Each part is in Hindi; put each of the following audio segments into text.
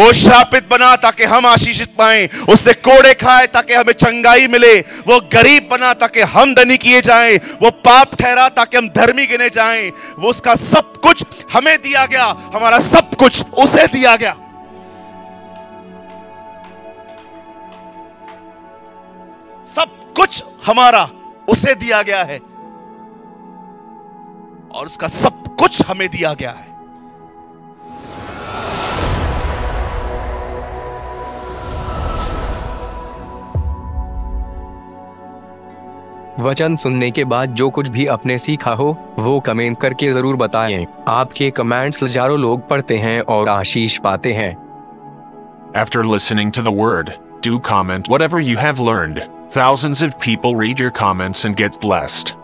वो श्रापित बना ताकि हम आशीषित पाए। उससे कोड़े खाए ताकि हमें चंगाई मिले। वो गरीब बना ताकि हम धनी किए जाएँ। वो पाप ठहरा ताकि हम धर्मी गिने जाएँ। वो उसका सब कुछ हमें दिया गया। हमारा सब कुछ उसे दिया गया। सब कुछ हमारा उसे दिया गया है। और उसका सब कुछ हमें दिया गया है। वचन सुनने के बाद जो कुछ भी आपने सीखा हो वो कमेंट करके ज़रूर बताएँ। आपके कमेंट्स हज़ारों लोग पढ़ते हैं और आशीष पाते हैं After listening to the word, do comment whatever you have learned. Thousands of people read your comments and get blessed.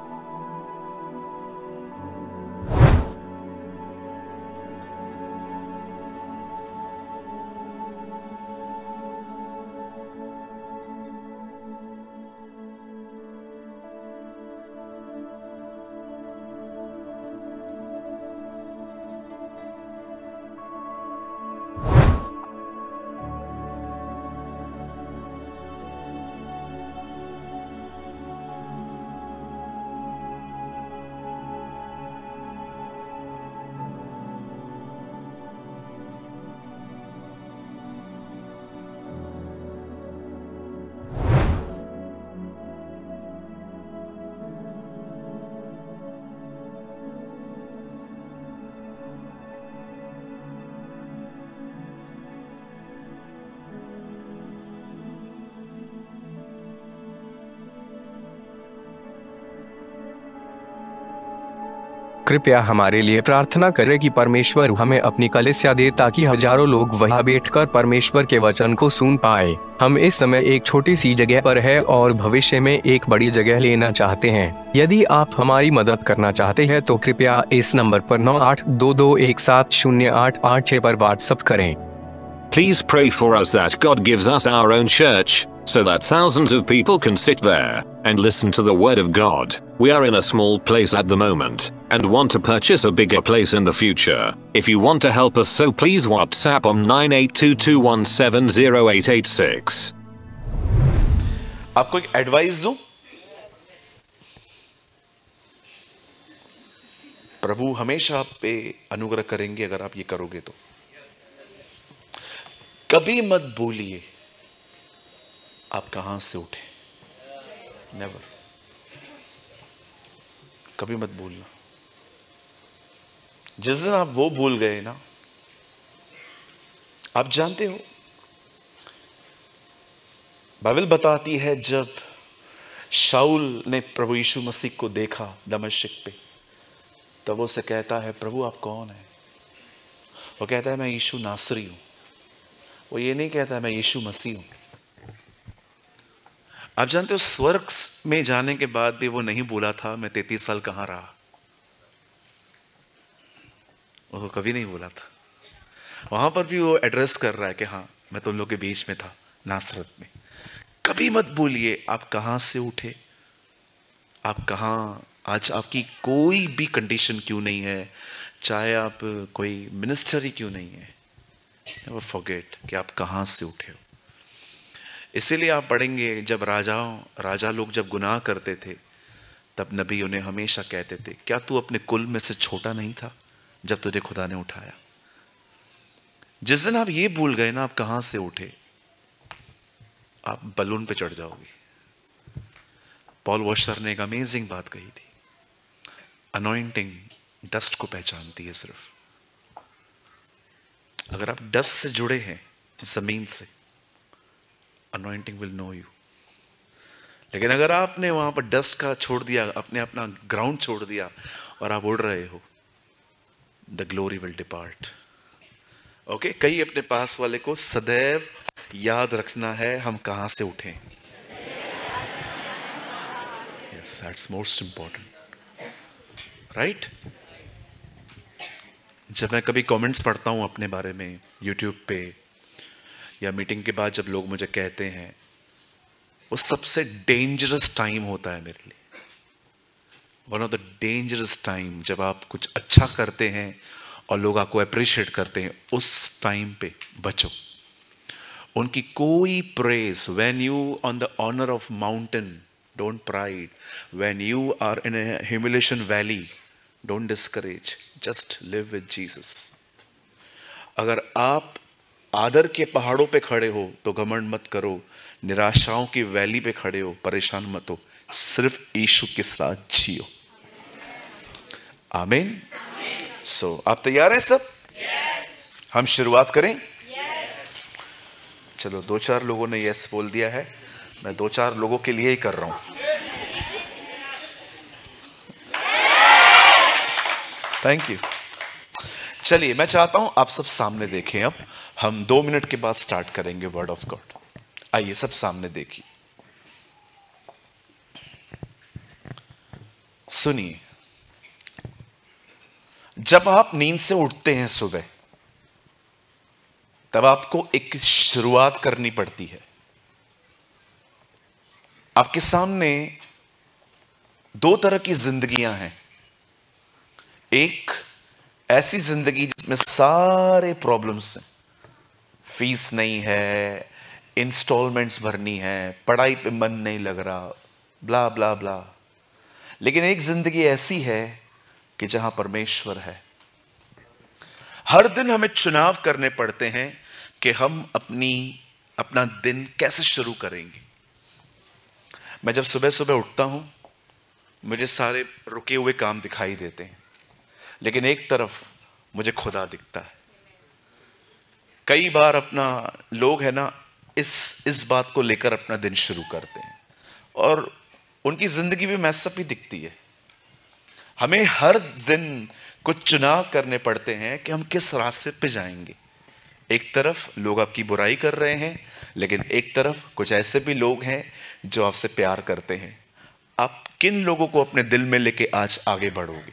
कृपया हमारे लिए प्रार्थना करें कि परमेश्वर हमें अपनी कलिसिया दे ताकि हज़ारों लोग वहाँ बैठकर परमेश्वर के वचन को सुन पाए। हम इस समय एक छोटी सी जगह पर है और भविष्य में एक बड़ी जगह लेना चाहते हैं। यदि आप हमारी मदद करना चाहते हैं तो कृपया इस नंबर पर नौ आठ दो दो एक सात शून्य आठ आठ छह पर व्हाट्सएप करें। Please pray for us that God gives us our own church, so that thousands of people can sit there and listen to the Word of God. We are in a small place at the moment. And want to purchase a bigger place in the future. If you want to help us, so please WhatsApp on 9822170886. आपको एक एडवाइस दूँ प्रभु हमेशा आप पे अनुग्रह करेंगे अगर आप ये करोगे तो कभी मत भूलिए आप कहाँ से उठे नेवर कभी मत भूलना जिस दिन आप वो भूल गए ना, आप जानते हो, बाइबल बताती है जब शाउल ने प्रभु यीशु मसीह को देखा दमश्क पे, तब वो उसे कहता है, प्रभु, आप कौन है? वो कहता है, मैं यीशु नासरी हूँ। वो ये नहीं कहता, मैं यीशु मसीह हूँ। आप जानते हो, स्वर्ग में जाने के बाद भी वो नहीं बोला था, मैं तैतीस साल कहाँ रहा? वो कभी नहीं बोला था। वहाँ पर भी वो एड्रेस कर रहा है कि हाँ मैं तुम लोग के बीच में था, नासरत में। कभी मत बोलिए, आप कहाँ से उठे? आप कहाँ? आज आपकी कोई भी कंडीशन क्यों नहीं है? चाहे आप कोई मिनिस्टर ही क्यों नहीं है? नेवर फॉरगेट कि आप कहाँ से उठे हो। इसीलिए आप पढ़ेंगे, जब राजाओं राजा लोग जब गुनाह करते थे, तब नबी उन्हें हमेशा कहते थे, क्या तू अपने कुल में से छोटा नहीं था? जब तुझे खुदा ने उठाया। जिस दिन आप ये भूल गए ना, आप कहाँ से उठे? आप बलून पे चढ़ जाओगे। पॉल वॉशर ने एक अमेजिंग बात कही थी। अनोइंटिंग डस्ट को पहचानती है सिर्फ़। अगर आप डस्ट से जुड़े हैं, ज़मीन से अनोइंटिंग विल नो यू लेकिन अगर आपने वहाँ पर डस्ट का छोड़ दिया, अपने अपना ग्राउंड छोड़ दिया, और आप उड़ रहे हो the glory will depart okay कई अपने पास वाले को सदैव याद रखना है, हम कहाँ से उठे? दैट्स मोस्ट इंपॉर्टेंट राइट जब मैं कभी कमेंट्स पढ़ता हूँ अपने बारे में यूट्यूब पे, या मीटिंग के बाद जब लोग मुझे कहते हैं, वो सबसे डेंजरस टाइम होता है मेरे लिए। One of the dangerous time जब आप कुछ अच्छा करते हैं और लोग आपको अप्रिशिएट करते हैं, उस टाइम पे बचो। उनकी कोई press when you on the honour of mountain don't pride when you are in humiliation valley don't discourage just live with Jesus अगर आप आदर के पहाड़ों पे खड़े हो तो घमंड मत करो। निराशाओं की वैली पे खड़े हो, परेशान मत हो। सिर्फ़ यीशु के साथ जियो। आमीन सो so, आप तैयार हैं सब? Yes. हम शुरुआत करें? Yes. चलो दो चार लोगों ने यस बोल दिया है। मैं दो चार लोगों के लिए ही कर रहा हूँ। थैंक यू चलिए मैं चाहता हूँ आप सब सामने देखें अब। हम दो मिनट के बाद स्टार्ट करेंगे वर्ड ऑफ़ गॉड आइए सब सामने देखिए। सुनिए। जब आप नींद से उठते हैं सुबह, तब आपको एक शुरुआत करनी पड़ती है। आपके सामने दो तरह की जिंदगियाँ हैं। एक ऐसी ज़िंदगी जिसमें सारे प्रॉब्लम्स हैं। फ़ीस नहीं है इंस्टॉलमेंट्स भरनी है, पढ़ाई पे मन नहीं लग रहा ब्ला ब्ला ब्ला लेकिन एक ज़िंदगी ऐसी है कि जहाँ परमेश्वर है। हर दिन हमें चुनाव करने पड़ते हैं कि हम अपनी, अपना दिन कैसे शुरू करेंगे। मैं जब सुबह सुबह उठता हूँ, मुझे सारे रुके हुए काम दिखाई देते हैं, लेकिन एक तरफ़ मुझे खुदा दिखता है। कई बार अपना लोग है ना, इस इस बात को लेकर अपना दिन शुरू करते हैं, और उनकी ज़िंदगी भी मैसअप ही दिखती है। हमें हर दिन कुछ चुनाव करने पड़ते हैं कि हम किस रास्ते पे जाएँगे। एक तरफ़ लोग आपकी बुराई कर रहे हैं, लेकिन एक तरफ़ कुछ ऐसे भी लोग हैं जो आपसे प्यार करते हैं। आप किन लोगों को अपने दिल में लेके आज आगे बढ़ोगे?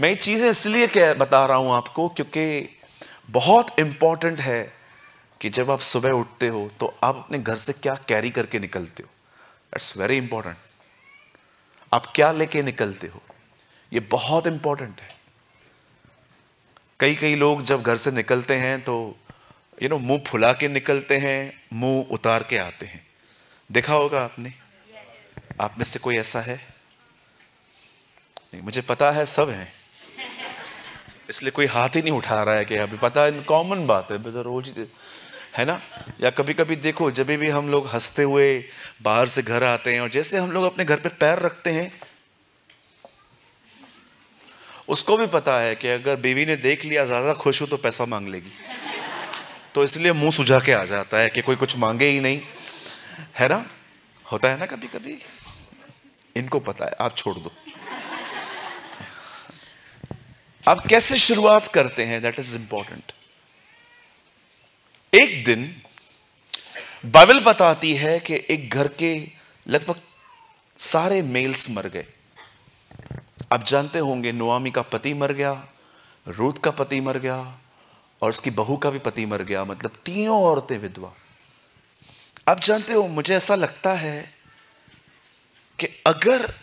मैं ये चीज़ें इसलिए क्या बता रहा हूँ आपको क्योंकि बहुत इंपॉर्टेंट है कि जब आप सुबह उठते हो तो आप अपने घर से क्या कैरी करके निकलते हो? दैट्स वेरी इंपॉर्टेंट आप क्या लेके निकलते हो? ये बहुत इंपॉर्टेंट है। कई कई लोग जब घर से निकलते हैं तो यू नो मुँह फुला के निकलते हैं, मुँह उतार के आते हैं। देखा होगा आपने? आप में से कोई ऐसा है? नहीं, मुझे पता है सब हैं। इसलिए कोई हाथ ही नहीं उठा रहा है कि अभी पता है कॉमन बात है तो रोज ही ना? या कभी कभी देखो, जब भी हम लोग हँसते हुए बाहर से घर आते हैं और जैसे हम लोग अपने घर पे पैर रखते हैं उसको भी पता है कि अगर बीवी ने देख लिया, ज़्यादा खुश हो तो पैसा मांग लेगी। तो इसलिए मुँह सुझा के आ जाता है कि कोई कुछ मांगे ही नहीं। है ना? होता है ना कभी कभी इनको पता है, आप छोड़ दो। अब कैसे शुरुआत करते हैं? दैट इज़ इंपॉर्टेंट एक दिन बाइबल बताती है कि एक घर के लगभग सारे मेल्स मर गए। आप जानते होंगे नोआमी का पति मर गया, रूत का पति मर गया, और उसकी बहू का भी पति मर गया मतलब तीनों औरतें विधवा। आप जानते हो, मुझे ऐसा लगता है कि अगर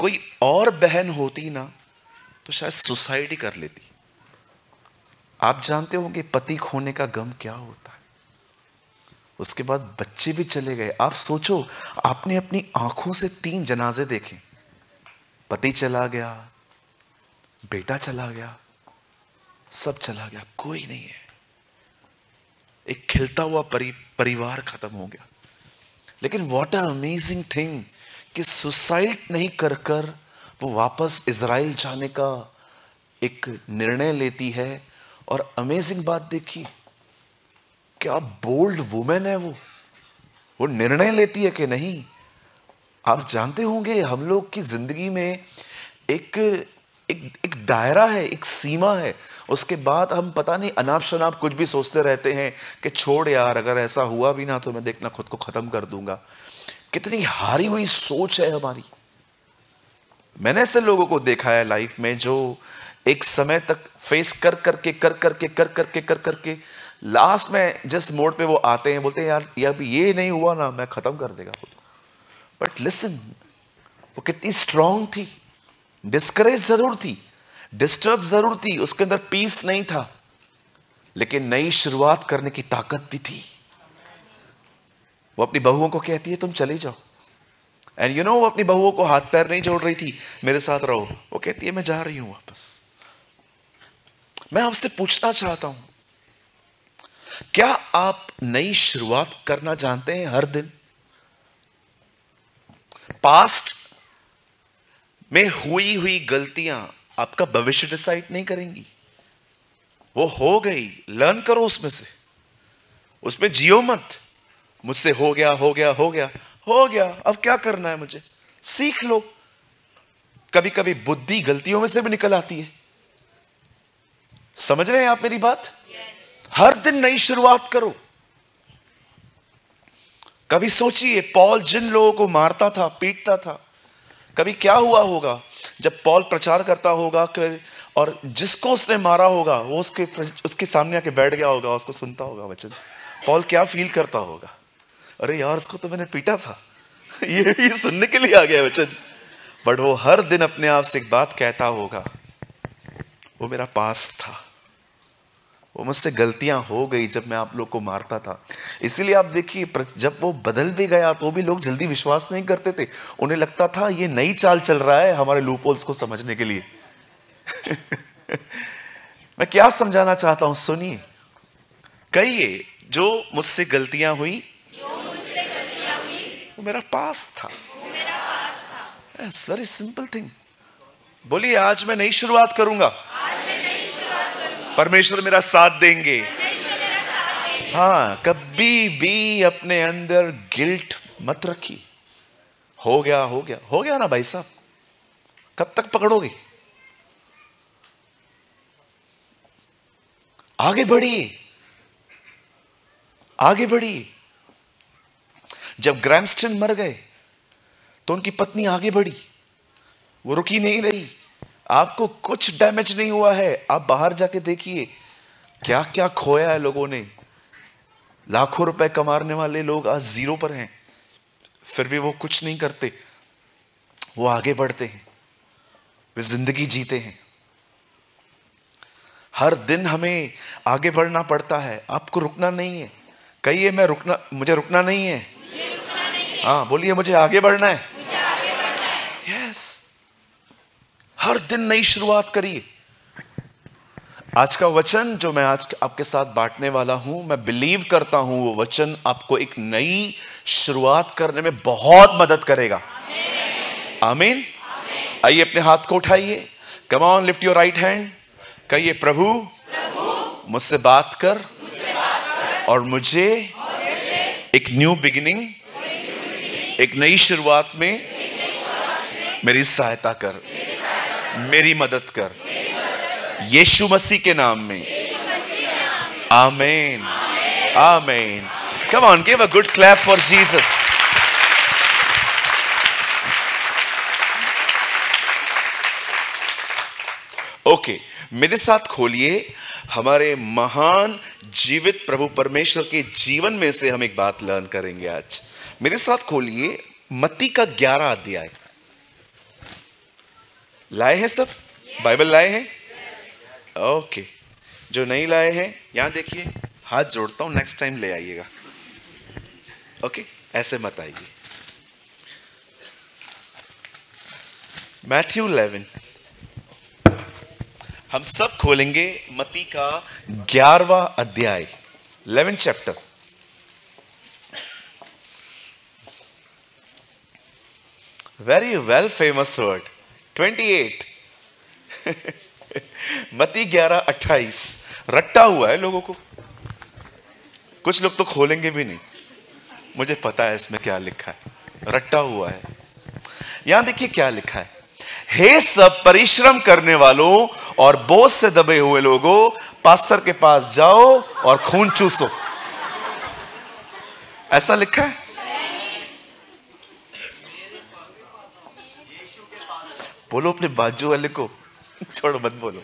कोई और बहन होती ना तो शायद सुसाइड कर लेती। आप जानते होंगे, पति खोने का गम क्या होता है? उसके बाद बच्चे भी चले गए। आप सोचो, आपने अपनी आँखों से तीन जनाजे देखे। पति चला गया बेटा चला गया सब चला गया कोई नहीं है। एक खिलता हुआ परि, परिवार खत्म हो गया। लेकिन वॉट अ अमेजिंग थिंग कि सुसाइड नहीं कर कर वो वापस इसराइल जाने का एक निर्णय लेती है। और अमेजिंग बात देखी क्या बोल्ड वुमेन है वो? वो निर्णय लेती है कि नहीं? आप जानते होंगे, हम लोग की ज़िंदगी में एक एक एक दायरा है, एक सीमा है। उसके बाद हम पता नहीं, अनाप शनाप कुछ भी सोचते रहते हैं कि छोड़ यार, अगर ऐसा हुआ भी ना तो मैं देखना खुद को खत्म कर दूँगा। कितनी हारी हुई सोच है हमारी। मैंने ऐसे लोगों को देखा है लाइफ में जो एक समय तक फेस कर, करके कर करके कर करके कर, करके लास्ट में जिस मोड पे वो आते हैं, बोलते हैं, यार, ये अभी ये नहीं हुआ ना, मैं खत्म कर देगा खुद बट लिसन वो कितनी स्ट्रांग थी। डिस्करेज ज़रूर थी। डिस्टर्ब ज़रूर थी। उसके अंदर पीस नहीं था। लेकिन नई शुरुआत करने की ताकत भी थी। वो अपनी बहुओं को कहती है, तुम चले जाओ। एंड यू नो वो अपनी बहुओं को हाथ पैर नहीं जोड़ रही थी। मेरे साथ रहो। वो कहती है, मैं जा रही हूँ वापस। मैं आपसे पूछना चाहता हूँ। क्या आप नई शुरुआत करना जानते हैं हर दिन? पास्ट में हुई हुई गलतियाँ आपका भविष्य डिसाइड नहीं करेंगी। वो हो गई। लर्न करो उसमें से। उसमें जियो मत। मुझसे हो गया हो गया हो गया हो गया। अब क्या करना है मुझे? सीख लो। कभी कभी बुद्धि गलतियों में से भी निकल आती है। समझ रहे हैं आप मेरी बात? हर दिन नई शुरुआत करो। कभी सोचिए, पॉल जिन लोगों को मारता था, पीटता था, कभी क्या हुआ होगा? जब पॉल प्रचार करता होगा कि, और जिसको उसने मारा होगा, वो उसके उसके सामने आके बैठ गया होगा, उसको सुनता होगा वचन। पॉल क्या फील करता होगा? अरे यार, उसको तो मैंने पीटा था। ये भी सुनने के लिए आ गया वचन। बट वो हर दिन अपने आप से एक बात कहता होगा, वो मेरा पास था। वो मुझसे गलतियाँ हो गई जब मैं आप लोग को मारता था। इसीलिए आप देखिए जब वो बदल भी गया तो भी लोग जल्दी विश्वास नहीं करते थे। उन्हें लगता था, ये नई चाल चल रहा है हमारे लूपोल्स को समझने के लिए। मैं क्या समझाना चाहता हूँ, सुनिए। कहिए, जो मुझसे गलतियाँ हुई, वो मेरा पास था। वेरी सिंपल थिंग बोलिए, आज मैं नई शुरुआत करूँगा। परमेश्वर मेरा साथ देंगे। हाँ कभी भी अपने अंदर गिल्ट मत रखी हो गया हो गया हो गया ना भाई साहब। कब तक पकड़ोगे? आगे बढ़िए। आगे बढ़िए। जब ग्रैमस्टन मर गए तो उनकी पत्नी आगे बढ़ी। वो रुकी नहीं रही। आपको कुछ डैमेज नहीं हुआ है। आप बाहर जाके देखिए क्या क्या खोया है लोगों ने। लाखों रुपए कमाने वाले लोग आज ज़ीरो पर हैं। फिर भी वो कुछ नहीं करते। वो आगे बढ़ते हैं। वे ज़िंदगी जीते हैं। हर दिन हमें आगे बढ़ना पड़ता है। आपको रुकना नहीं है। कहिए मैं रुकना मुझे रुकना नहीं है? हाँ। बोलिए मुझे आगे बढ़ना है। Yes yes. हर दिन नई शुरुआत करिए। आज का वचन जो मैं आज आपके साथ बांटने वाला हूँ, मैं बिलीव करता हूँ, वो वचन आपको एक नई शुरुआत करने में बहुत मदद करेगा। आमीन। आइए अपने हाथ को उठाइए। Come on lift your right hand कहिए, प्रभु, मुझसे बात कर और मुझे एक न्यू बिगिनिंग एक नई शुरुआत में मेरी सहायता कर। मेरी मदद कर। यीशु मसीह के नाम में। Amen. Amen. Come on give a good clap for Jesus okay मेरे साथ खोलिए हमारे महान जीवित प्रभु परमेश्वर के जीवन में से हम एक बात लर्न करेंगे आज। मेरे साथ खोलिए मत्ती का ग्यारह अध्याय। लाए हैं सब? बाइबल लाए हैं? ओके। जो नहीं लाए हैं, यहाँ देखिए, हाथ जोड़ता हूँ नेक्स्ट टाइम ले आइएगा। ओके? ऐसे मत आइए। मैथ्यू 11 हम सब खोलेंगे मती का ग्यारहवा अध्याय, eleven chapter. Very well famous word twenty eight. मती ग्यारह अट्ठाईस। रट्टा हुआ है लोगों को। कुछ लोग तो खोलेंगे भी नहीं। मुझे पता है इसमें क्या लिखा है। रट्टा हुआ है। यहाँ देखिए क्या लिखा है। हे सब परिश्रम करने वालों और बोझ से दबे हुए लोगों, पास्तर के पास जाओ और खून चूसो। ऐसा लिखा है? बोलो अपने बाजू वाले को। छोड़ो मत बोलो।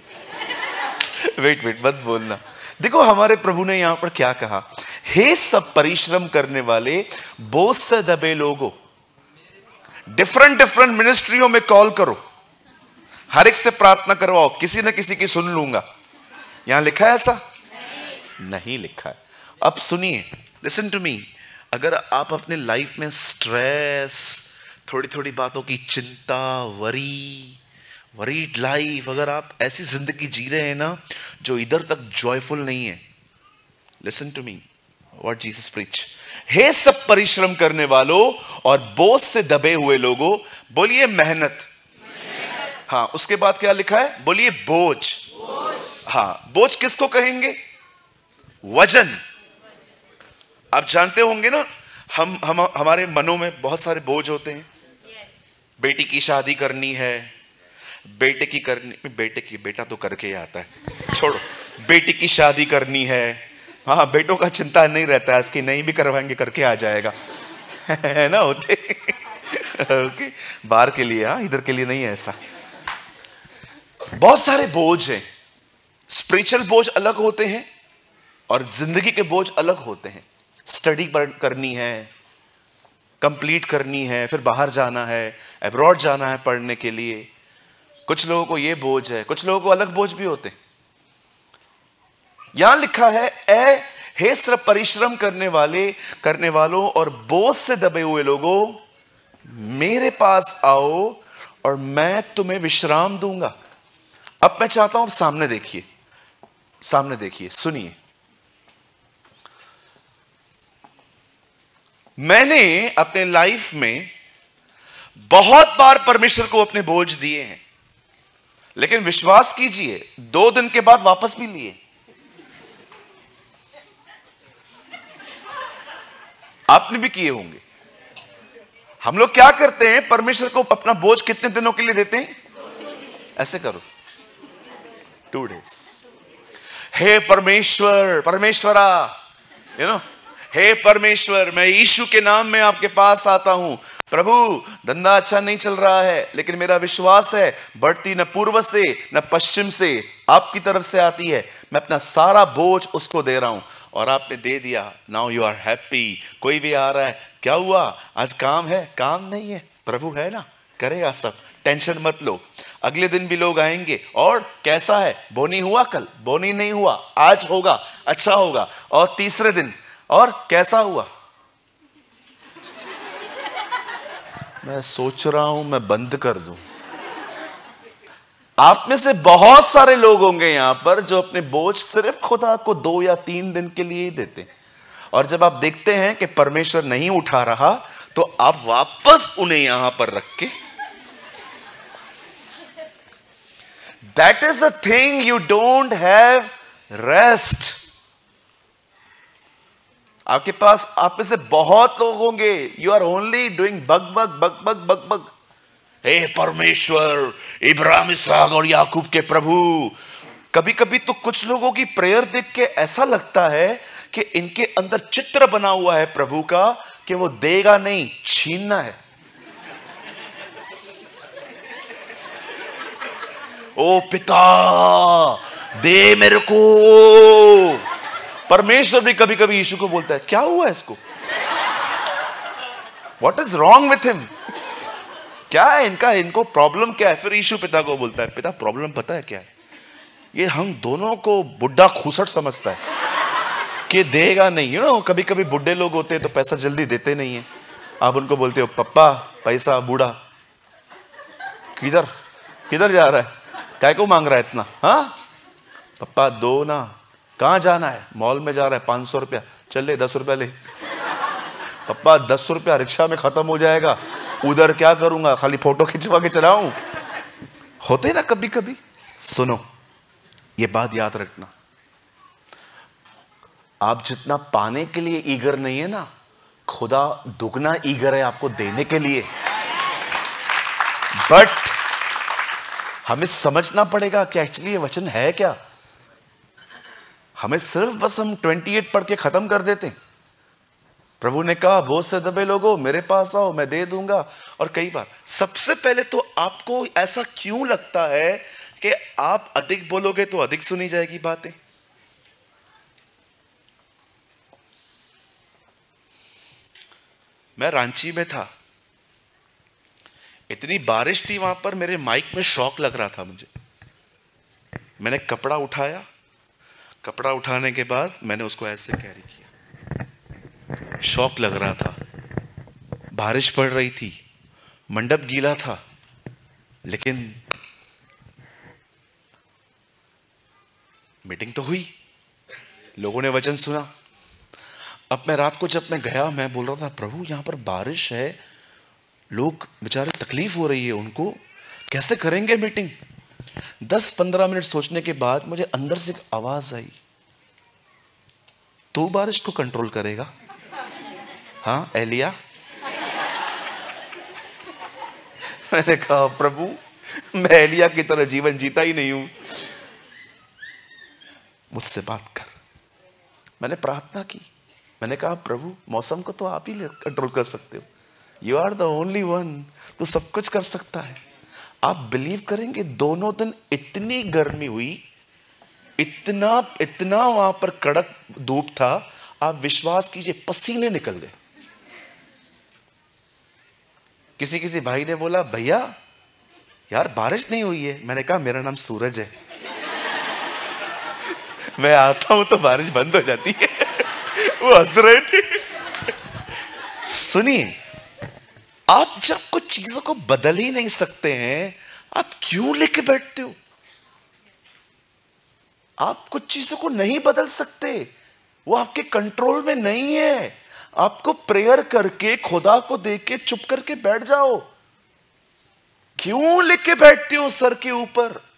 वेट वेट मत बोलना। देखो हमारे प्रभु ने यहाँ पर क्या कहा? हे सब परिश्रम करने वाले बोझ से दबे लोगों डिफरेंट डिफरेंट मिनिस्ट्रियों में कॉल करो। हर एक से प्रार्थना करवाओ किसी ना किसी की सुन लूँगा। यहाँ लिखा है ऐसा? नहीं, नहीं लिखा है। अब सुनिए लिसन टू मी अगर आप अपने लाइफ में स्ट्रेस थोड़ी थोड़ी बातों की चिंता, वरी वरीड लाइफ अगर आप ऐसी ज़िंदगी जी रहे हैं ना, जो इधर तक जॉयफुल नहीं है listen to me what Jesus preach हे सब परिश्रम करने वालों और बोझ से दबे हुए लोगों, बोलिए मेहनत। हाँ उसके बाद क्या लिखा है? बोलिए बोझ। हाँ बोझ किसको कहेंगे? वज़न। आप जानते होंगे ना, हम हम, हमारे मनों में बहुत सारे बोझ होते हैं। बेटी की शादी करनी है। बेटे की करनी, बेटे की, बेटा तो करके ही आता है। छोड़ो, बेटी की शादी करनी है। हाँ बेटों का चिंता नहीं रहता है इसकी नहीं भी करवाएँगे, करके आ जाएगा। है ना, होते। ओके, बाहर के लिए हाँ इधर के लिए नहीं है ऐसा। बहुत सारे बोझ हैं। स्पिरिचुअल बोझ अलग होते हैं और ज़िंदगी के बोझ अलग होते हैं। स्टडी करनी है कंप्लीट करनी है, फिर बाहर जाना है अब्रॉड जाना है पढ़ने के लिए। कुछ लोगों को ये बोझ है, कुछ लोगों को अलग बोझ भी होते यहाँ लिखा है ए हे सिर्फ़ परिश्रम करने वाले, करने वालों और बोझ से दबे हुए लोगों, मेरे पास आओ और मैं तुम्हें विश्राम दूँगा। अब मैं चाहता हूँ सामने देखिए सामने देखिए, सुनिए। मैंने अपने लाइफ में बहुत बार परमेश्वर को अपने बोझ दिए हैं। लेकिन विश्वास कीजिए, दो दिन के बाद वापस भी लिए। आपने भी किए होंगे। हम लोग क्या करते हैं परमेश्वर को अपना बोझ कितने दिनों के लिए देते हैं? ऐसे करो। टू डेज़ हे परमेश्वर, परमेश्वरा यू नो हे परमेश्वर, मैं यीशु के नाम में आपके पास आता हूँ। प्रभु, धंधा अच्छा नहीं चल रहा है, लेकिन मेरा विश्वास है, बढ़ती न पूर्व से, न पश्चिम से, आपकी तरफ़ से आती है। मैं अपना सारा बोझ उसको दे रहा हूँ, और आपने दे दिया। नाउ यू आर हैप्पी कोई भी आ रहा है, क्या हुआ? आज काम है? काम नहीं है। प्रभु है ना? करेगा सब। टेंशन मत लो। अगले दिन भी लोग आएँगे। और कैसा है? बोनी हुआ कल? बोनी नहीं हुआ। आज होगा। अच्छा होगा। और तीसरे दिन? और कैसा हुआ? मैं सोच रहा हूँ मैं बंद कर दूँ। आप में से बहुत सारे लोग होंगे यहाँ पर जो अपने बोझ सिर्फ़ खुदा को दो या तीन दिन के लिए ही देते हैं। और जब आप देखते हैं कि परमेश्वर नहीं उठा रहा तो आप वापस उन्हें यहाँ पर रख के। That is a thing you don't have rest आपके पास, आप में से बहुत लोग होंगे। You are only doing bug bug bug bug bug bug हे परमेश्वर, इब्राहिम, इसहाक और याकूब के प्रभु कभी कभी तो कुछ लोगों की प्रेयर देख के ऐसा लगता है कि इनके अंदर चित्र बना हुआ है प्रभु का, कि वो देगा नहीं, छीनना है। ओ पिता, दे मेरे को। परमेश्वर भी कभी कभी यीशु को बोलता है, क्या हुआ इसको? What is wrong with him क्या है इनका? इनको प्रॉब्लम क्या है? फिर यीशु पिता को बोलता है, पिता प्रॉब्लम पता है क्या है? ये हम दोनों को बुढ़ा खूसट समझता है कि देगा नहीं। यू नो कभी कभी बुढ़े लोग होते हैं तो पैसा जल्दी देते नहीं है। आप उनको बोलते हो, पप्पा, पैसा, बूढ़ा, किधर? किधर जा रहा है? काय को मांग रहा है इतना? हाँ? पप्पा, दो ना। कहाँ जाना है? मॉल में जा रहा है, पाँच सौ रुपया। चल ले, दस रुपया ले। पप्पा, दस रुपया रिक्शा में खत्म हो जाएगा। उधर क्या करूँगा? खाली फ़ोटो खिंचवा के चलाऊं? होते ना कभी कभी सुनो, ये बात याद रखना। आप जितना पाने के लिए ईगर नहीं है ना, खुदा दुगना ईगर है आपको देने के लिए। बट हमें समझना पड़ेगा कि एक्चुअली ये वचन है क्या? हमें सिर्फ़ बस हम 28 पढ़ के खत्म कर देते हैं। प्रभु ने कहा, बहुत से दबे लोगों, मेरे पास आओ, मैं दे दूँगा। और कई बार, सबसे पहले तो आपको ऐसा क्यों लगता है कि आप अधिक बोलोगे तो अधिक सुनी जाएगी बातें? मैं रांची में था। इतनी बारिश थी वहाँ पर, मेरे माइक में शौक लग रहा था मुझे। मैंने कपड़ा उठाया कपड़ा उठाने के बाद मैंने उसको ऐसे कैरी किया। शॉक लग रहा था। बारिश पड़ रही थी। मंडप गीला था। लेकिन मीटिंग तो हुई। लोगों ने वचन सुना। अब मैं रात को जब मैं गया, मैं बोल रहा था, प्रभु, यहाँ पर बारिश है। लोग, बेचारे, तकलीफ़ हो रही है उनको। कैसे करेंगे मीटिंग दस पंद्रह मिनट सोचने के बाद मुझे अंदर से एक आवाज़ आई। तू बारिश को कंट्रोल करेगा। हाँ एलिया? मैंने कहा, प्रभु, मैं एलिया की तरह जीवन जीता ही नहीं हूँ। मुझसे बात कर। मैंने प्रार्थना की। मैंने कहा, प्रभु, मौसम को तो आप ही कंट्रोल कर सकते हो। You are the only one तो सब कुछ कर सकता है। आप बिलीव करेंगे, दोनों दिन इतनी गर्मी हुई, इतना इतना वहाँ पर कड़क धूप था, आप विश्वास कीजिए, पसीने निकल गए। किसी किसी भाई ने बोला, भैया, यार बारिश नहीं हुई है? मैंने कहा, मेरा नाम सूरज है। मैं आता हूँ तो बारिश बंद हो जाती है। वो हंस रहे थे। सुनिए आप जब कुछ चीज़ों को बदल ही नहीं सकते हैं, आप क्यों लेके बैठते हो? आप कुछ चीज़ों को नहीं बदल सकते। वो आपके कंट्रोल में नहीं है। आपको प्रेयर करके, खुदा को देख के चुप करके बैठ जाओ। क्यों लेके बैठते हो सर के ऊपर?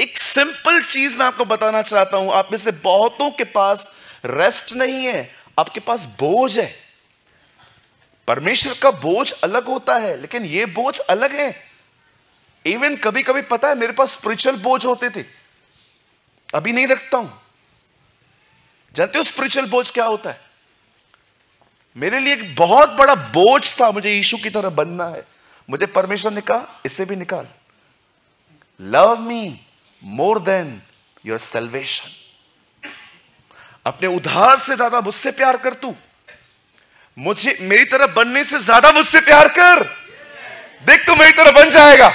एक सिंपल चीज़ मैं आपको बताना चाहता हूँ। आप में से बहुतों के पास रेस्ट नहीं है। आपके पास बोझ है। परमेश्वर का बोझ अलग होता है, लेकिन यह बोझ अलग है। इवन कभी कभी पता है मेरे पास स्पिरिचुअल बोझ होते थे। अभी नहीं रखता हूँ। जानते हो स्पिरिचुअल बोझ क्या होता है? मेरे लिए एक बहुत बड़ा बोझ था, मुझे यीशु की तरह बनना है। मुझे परमेश्वर ने कहा, इसे भी निकाल। Love me more than your salvation अपने उधार से ज़्यादा मुझसे प्यार कर तू। मुझे, मेरी तरह बनने से ज़्यादा मुझसे प्यार कर। देख तू मेरी तरह बन जाएगा।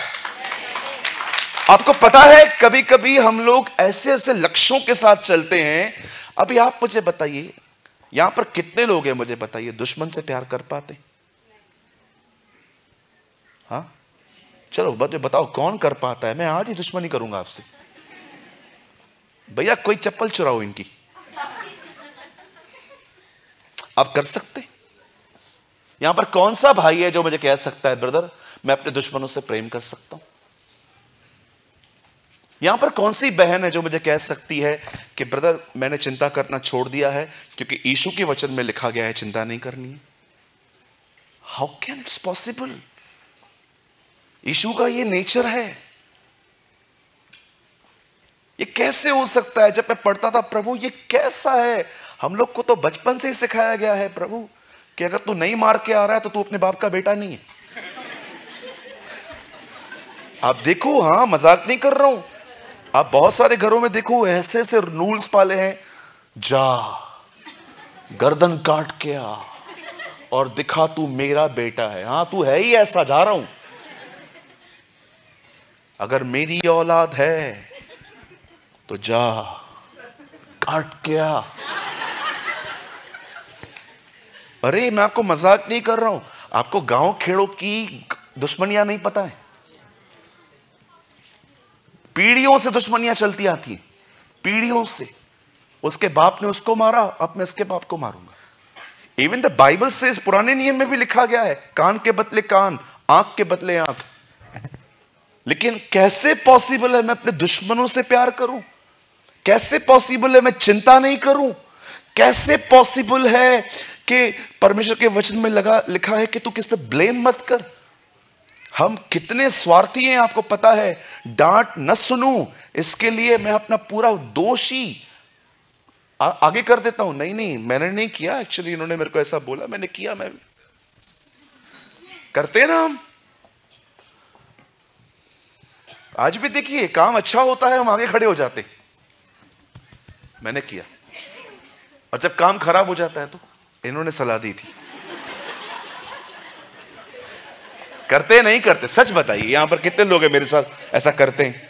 आपको पता है कभी कभी हम लोग ऐसे ऐसे लक्ष्यों के साथ चलते हैं। अभी आप मुझे बताइए, यहाँ पर कितने लोग हैं मुझे बताइए, दुश्मन से प्यार कर पाते? हाँ? चलो बताओ, कौन कर पाता है? मैं आज ही दुश्मनी करूँगा आपसे। भैया, कोई चप्पल चुराओ इनकी। आप कर सकते? यहाँ पर कौन सा भाई है जो मुझे कह सकता है ब्रदर मैं अपने दुश्मनों से प्रेम कर सकता हूँ? यहाँ पर कौन सी बहन है जो मुझे कह सकती है कि ब्रदर मैंने चिंता करना छोड़ दिया है, क्योंकि ईशु के वचन में लिखा गया है, चिंता नहीं करनी है how can it's possible Ishu का ये नेचर है। ये कैसे हो सकता है? जब मैं पढ़ता था, प्रभु, ये कैसा है? हम लोग को तो बचपन से ही सिखाया गया है, प्रभु कि अगर तू नहीं मार के आ रहा है तो तू अपने बाप का बेटा नहीं है। आप देखो हाँ मज़ाक नहीं कर रहा हूँ। आप बहुत सारे घरों में देखो, ऐसे ऐसे रूल्स पाले हैं। जा, गर्दन काट के आ और दिखा तू मेरा बेटा है। हाँ तू है ही ऐसा, जा रहा हूँ। अगर मेरी औलाद है तो जा, काट के आ। अरे, मैं आपको मज़ाक नहीं कर रहा हूँ। आपको गाँव खेड़ों की दुश्मनियाँ नहीं पता है। पीढ़ियों से दुश्मनियाँ चलती आती हैं। पीढ़ियों से। उसके बाप ने उसको मारा, अब मैं इसके बाप को मारूँगा। इवन द बाइबल से पुराने नियम में भी लिखा गया है, कान के बदले कान, आँख के बदले आँख। लेकिन कैसे पॉसिबल है मैं अपने दुश्मनों से प्यार करूँ? कैसे पॉसिबल है मैं चिंता नहीं करूँ? कैसे पॉसिबल है कि परमेश्वर के वचन में लगा, लिखा है कि तू किस पे ब्लेम मत कर। हम कितने स्वार्थी हैं, आपको पता है। डांट न सुनूं। इसके लिए मैं अपना पूरा दोषी आगे कर देता हूँ। नहीं नहीं, मैंने नहीं किया एक्चुअली इन्होंने मेरे को ऐसा बोला, मैंने किया, मैं करते ना हम। आज भी देखिए, काम अच्छा होता है, हम आगे खड़े हो जाते। मैंने किया। और जब काम खराब हो जाता है तो? इन्होंने सलाह दी थी। करते नहीं करते, सच बताइए, यहाँ पर कितने लोग हैं मेरे साथ? ऐसा करते हैं।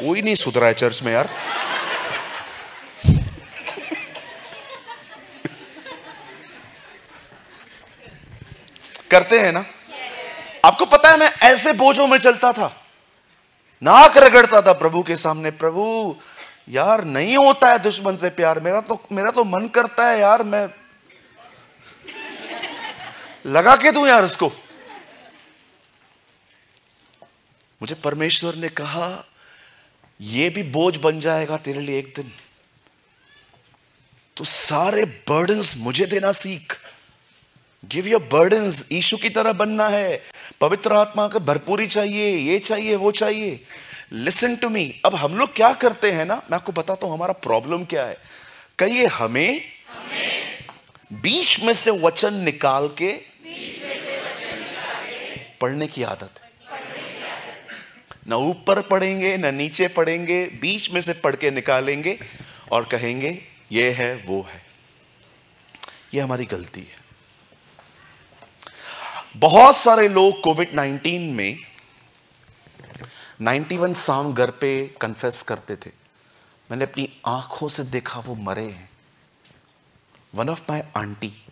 कोई नहीं सुधरा है चर्च में यार। करते हैं ना? आपको पता है मैं ऐसे बोझों में चलता था। नाक रगड़ता था प्रभु के सामने, प्रभु यार नहीं होता है दुश्मन से प्यार। मेरा तो मेरा तो मन करता है यार, मैं लगा के दू यार उसको। मुझे परमेश्वर ने कहा यह भी बोझ बन जाएगा तेरे लिए एक दिन। तो सारे बर्डन्स मुझे देना सीख। गिव योर बर्डन्स ईशु की तरह बनना है। पवित्र आत्मा का भरपूरी चाहिए, ये चाहिए, वो चाहिए। लिसन टू मी अब हम लोग क्या करते हैं ना? मैं आपको बताता हूँ हमारा प्रॉब्लम क्या है। कहिए हमें, हमें बीच में से वचन निकाल के पढ़ने की आदत है। न ऊपर पढ़ेंगे न नीचे पढ़ेंगे बीच में से पढ़ के निकालेंगे और कहेंगे ये है वो है। ये हमारी गलती है। बहुत सारे लोग कोविड 19 में 91 साम घर पे कन्फेस करते थे। मैंने अपनी आँखों से देखा वो मरे हैं। वन ऑफ़ माई आंटी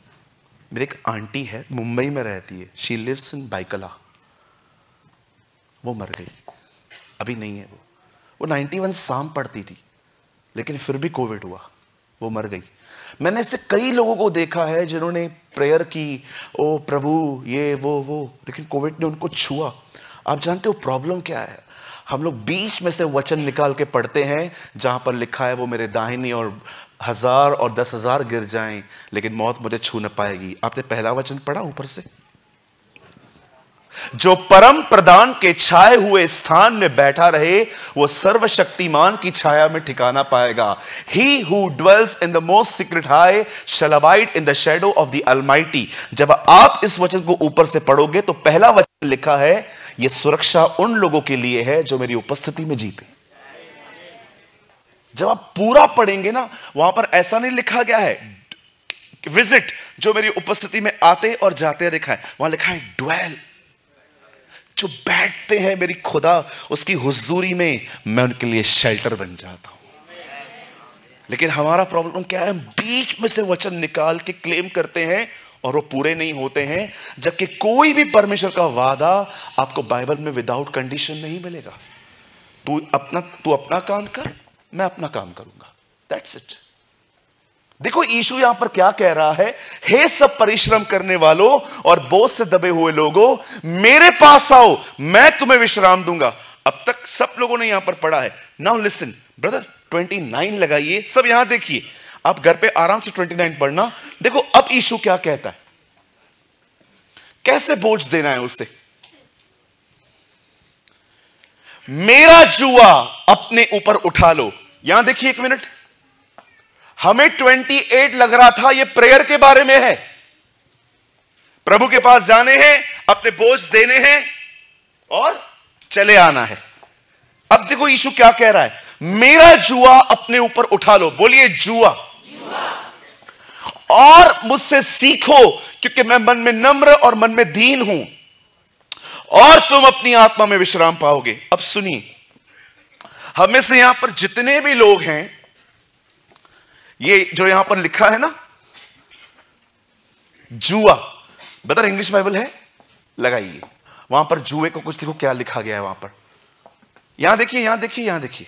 मेरी एक आंटी है, मुंबई में रहती है। शी लिव्स इन बाइकला वो मर गई। अभी नहीं है वो। वो 91 साम पढ़ती थी, लेकिन फिर भी कोविड हुआ। वो मर गई। मैंने ऐसे कई लोगों को देखा है जिन्होंने प्रेयर की, ओ प्रभु, ये, वो वो। लेकिन कोविड ने उनको छुआ। आप जानते हो प्रॉब्लम क्या है? हम लोग बीच में से वचन निकाल के पढ़ते हैं, जहाँ पर लिखा है, वो मेरे दाहिनी और हज़ार और दस हज़ार गिर जाएँ, लेकिन मौत मुझे छू न पाएगी। आपने पहला वचन पढ़ा ऊपर से? जो परम प्रदान के छाए हुए स्थान में बैठा रहे, वो सर्वशक्तिमान की छाया में ठिकाना पाएगा। He who dwells in the most secret high shall abide in the shadow of the almighty जब आप इस वचन को ऊपर से पढ़ोगे तो पहला वचन लिखा है यह सुरक्षा उन लोगों के लिए है जो मेरी उपस्थिति में जीते। जब आप पूरा पढ़ेंगे ना, वहाँ पर ऐसा नहीं लिखा गया है, विज़िट जो मेरी उपस्थिति में आते और जाते लिखा है। वहाँ लिखा है ड्वेल जो बैठते हैं मेरी खुदा, उसकी हुजूरी में मैं उनके लिए शेल्टर बन जाता हूँ। लेकिन हमारा प्रॉब्लम क्या है? हम बीच में से वचन निकाल के क्लेम करते हैं और वो पूरे नहीं होते हैं, जबकि कोई भी परमेश्वर का वादा आपको बाइबल में विदाउट कंडीशन नहीं मिलेगा। तू अपना तू अपना काम कर, मैं अपना काम करूँगा। दैट्स इट देखो, यीशु यहाँ पर क्या कह रहा है? हे सब परिश्रम करने वालों और बोझ से दबे हुए लोगों, मेरे पास आओ, मैं तुम्हें विश्राम दूँगा। अब तक सब लोगों ने यहाँ पर पढ़ा है। नाउ लिसन ब्रदर 29 लगाइए, सब यहाँ देखिए। आप घर पे आराम से 29 पढ़ना। देखो अब यीशु क्या कहता है? कैसे बोझ देना है उसे? मेरा जुआ अपने ऊपर उठा लो। यहाँ देखिए एक मिनट। हमें 28 लग रहा था यह प्रेयर के बारे में है। प्रभु के पास जाने हैं अपने बोझ देने हैं और चले आना है। अब देखो यीशु क्या कह रहा है? मेरा जुआ अपने ऊपर उठा लो। बोलिए जुआ, और मुझसे सीखो, क्योंकि मैं मन में नम्र और मन में दीन हूँ। और तुम अपनी आत्मा में विश्राम पाओगे। अब सुनिए, हमें से यहाँ पर जितने भी लोग हैं, ये जो यहाँ पर लिखा है ना, जुआ बता इंग्लिश बाइबल है? लगाइए। वहाँ पर जुए को कुछ देखो, क्या लिखा गया है वहाँ पर? यहाँ देखिए यहाँ देखिए यहाँ देखिए।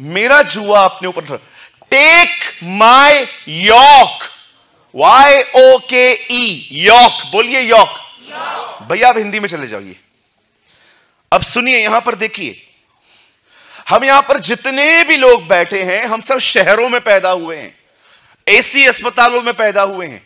मेरा जुआ अपने ऊपर take my yoke Y O K E yoke बोलिए यॉक भैया, आप हिंदी में चले जाइए। अब सुनिए, यहाँ पर देखिए। हम यहाँ पर जितने भी लोग बैठे हैं, हम सब शहरों में पैदा हुए हैं। एसी अस्पतालों में पैदा हुए हैं।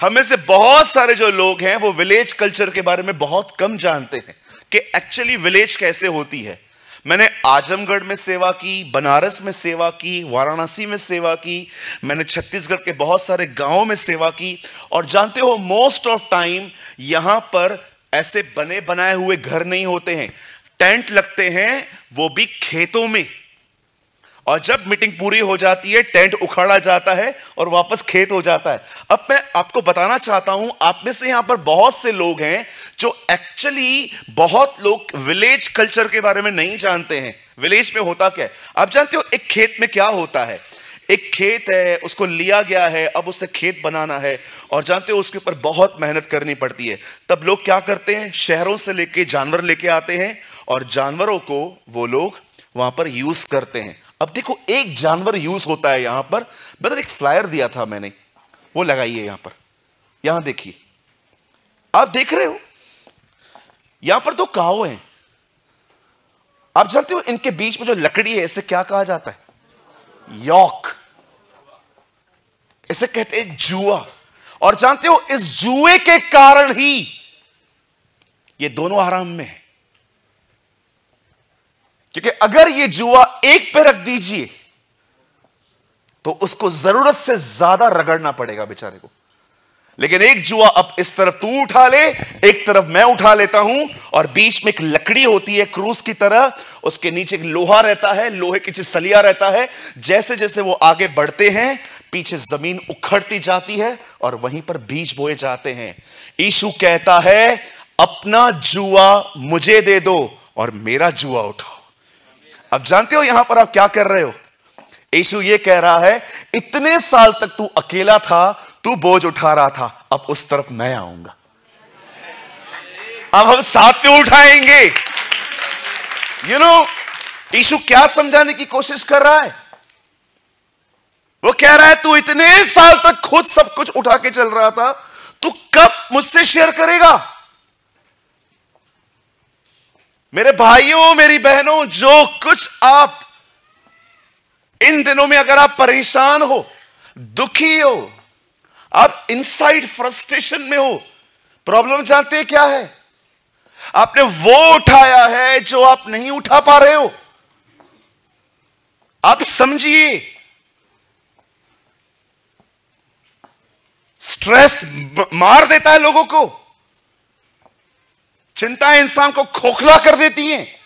हमें से बहुत सारे जो लोग हैं, वो विलेज कल्चर के बारे में बहुत कम जानते हैं कि एक्चुअली विलेज कैसे होती है। मैंने आजमगढ़ में सेवा की, बनारस में सेवा की, वाराणसी में सेवा की, मैंने छत्तीसगढ़ के बहुत सारे गाँवों में सेवा की। और जानते हो मोस्ट ऑफ़ टाइम यहाँ पर ऐसे बने बनाए हुए घर नहीं होते हैं। टेंट लगते हैं, वो भी खेतों में। और जब मीटिंग पूरी हो जाती है, टेंट उखाड़ा जाता है और वापस खेत हो जाता है। अब मैं आपको बताना चाहता हूँ, आप में से यहाँ पर बहुत से लोग हैं जो एक्चुअली बहुत लोग विलेज कल्चर के बारे में नहीं जानते हैं। विलेज में होता क्या है? आप जानते हो, एक खेत में क्या होता है? एक खेत है, उसको लिया गया है, अब उससे खेत बनाना है और जानते हो, उसके ऊपर बहुत मेहनत करनी पड़ती है। तब लोग क्या करते हैं? शहरों से लेके, जानवर लेके आते हैं और जानवरों को वो लोग वहाँ पर यूज़ करते हैं। अब देखो, एक जानवर यूज़ होता है यहाँ पर। बदर एक फ्लायर दिया था मैंने, वो लगाइए यहाँ पर। यहाँ देखिए। आप देख रहे हो? यहाँ पर दो काव हैं। आप जानते हो, इनके बीच में जो लकड़ी है, इसे क्या कहा जाता है? यॉक। इसे कहते हैं जुआ। और जानते हो, इस जुए के कारण ही ये दोनों आराम में है। क्योंकि अगर ये जुआ एक पे रख दीजिए तो उसको ज़रूरत से ज़्यादा रगड़ना पड़ेगा बेचारे को। लेकिन एक जुआ अब इस तरफ़ तू उठा ले, एक तरफ़ मैं उठा लेता हूँ, और बीच में एक लकड़ी होती है क्रूस की तरह, उसके नीचे एक लोहा रहता है, लोहे के सलिया रहता है, जैसे जैसे वो आगे बढ़ते हैं, पीछे ज़मीन उखड़ती जाती है, और वहीं पर बीज बोए जाते हैं। ईशु कहता है, अपना जुआ मुझे दे दो, और मेरा जुआ उठाओ। अब जानते हो यहाँ पर आप क्या कर रहे हो? यीशु ये कह रहा है, इतने साल तक तू अकेला था, तू बोझ उठा रहा था, अब उस तरफ़ मैं आऊँगा। अब हम साथ में उठाएँगे? यू नो यीशु क्या समझाने की कोशिश कर रहा है? वो कह रहा है, तू इतने साल तक खुद सब कुछ उठा के चल रहा था, तू कब मुझसे शेयर करेगा? मेरे भाइयों, मेरी बहनों, जो कुछ आप इन दिनों में अगर आप परेशान हो, दुखी हो, आप इनसाइड फ्रस्ट्रेशन में हो प्रॉब्लम जानते हैं क्या है? आपने वो उठाया है जो आप नहीं उठा पा रहे हो। आप समझिए स्ट्रेस मार देता है लोगों को। चिंता इंसान को खोखला कर देती हैं।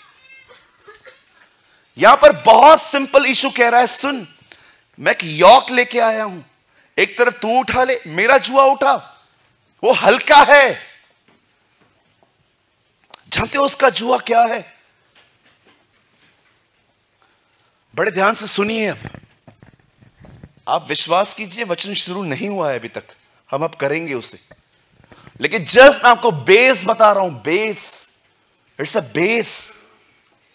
यहाँ पर बहुत सिंपल इशू कह रहा है, सुन, मैं एक यॉक लेके आया हूँ। एक तरफ़ तू उठा ले, मेरा जुआ उठा, वो हल्का है। जानते हो उसका जुआ क्या है? बड़े ध्यान से सुनिए अब। आप विश्वास कीजिए, वचन शुरू नहीं हुआ है अभी तक। हम अब करेंगे उसे। लेकिन जस्ट मैं आपको बेस बता रहा हूँ बेस इट्स अ बेस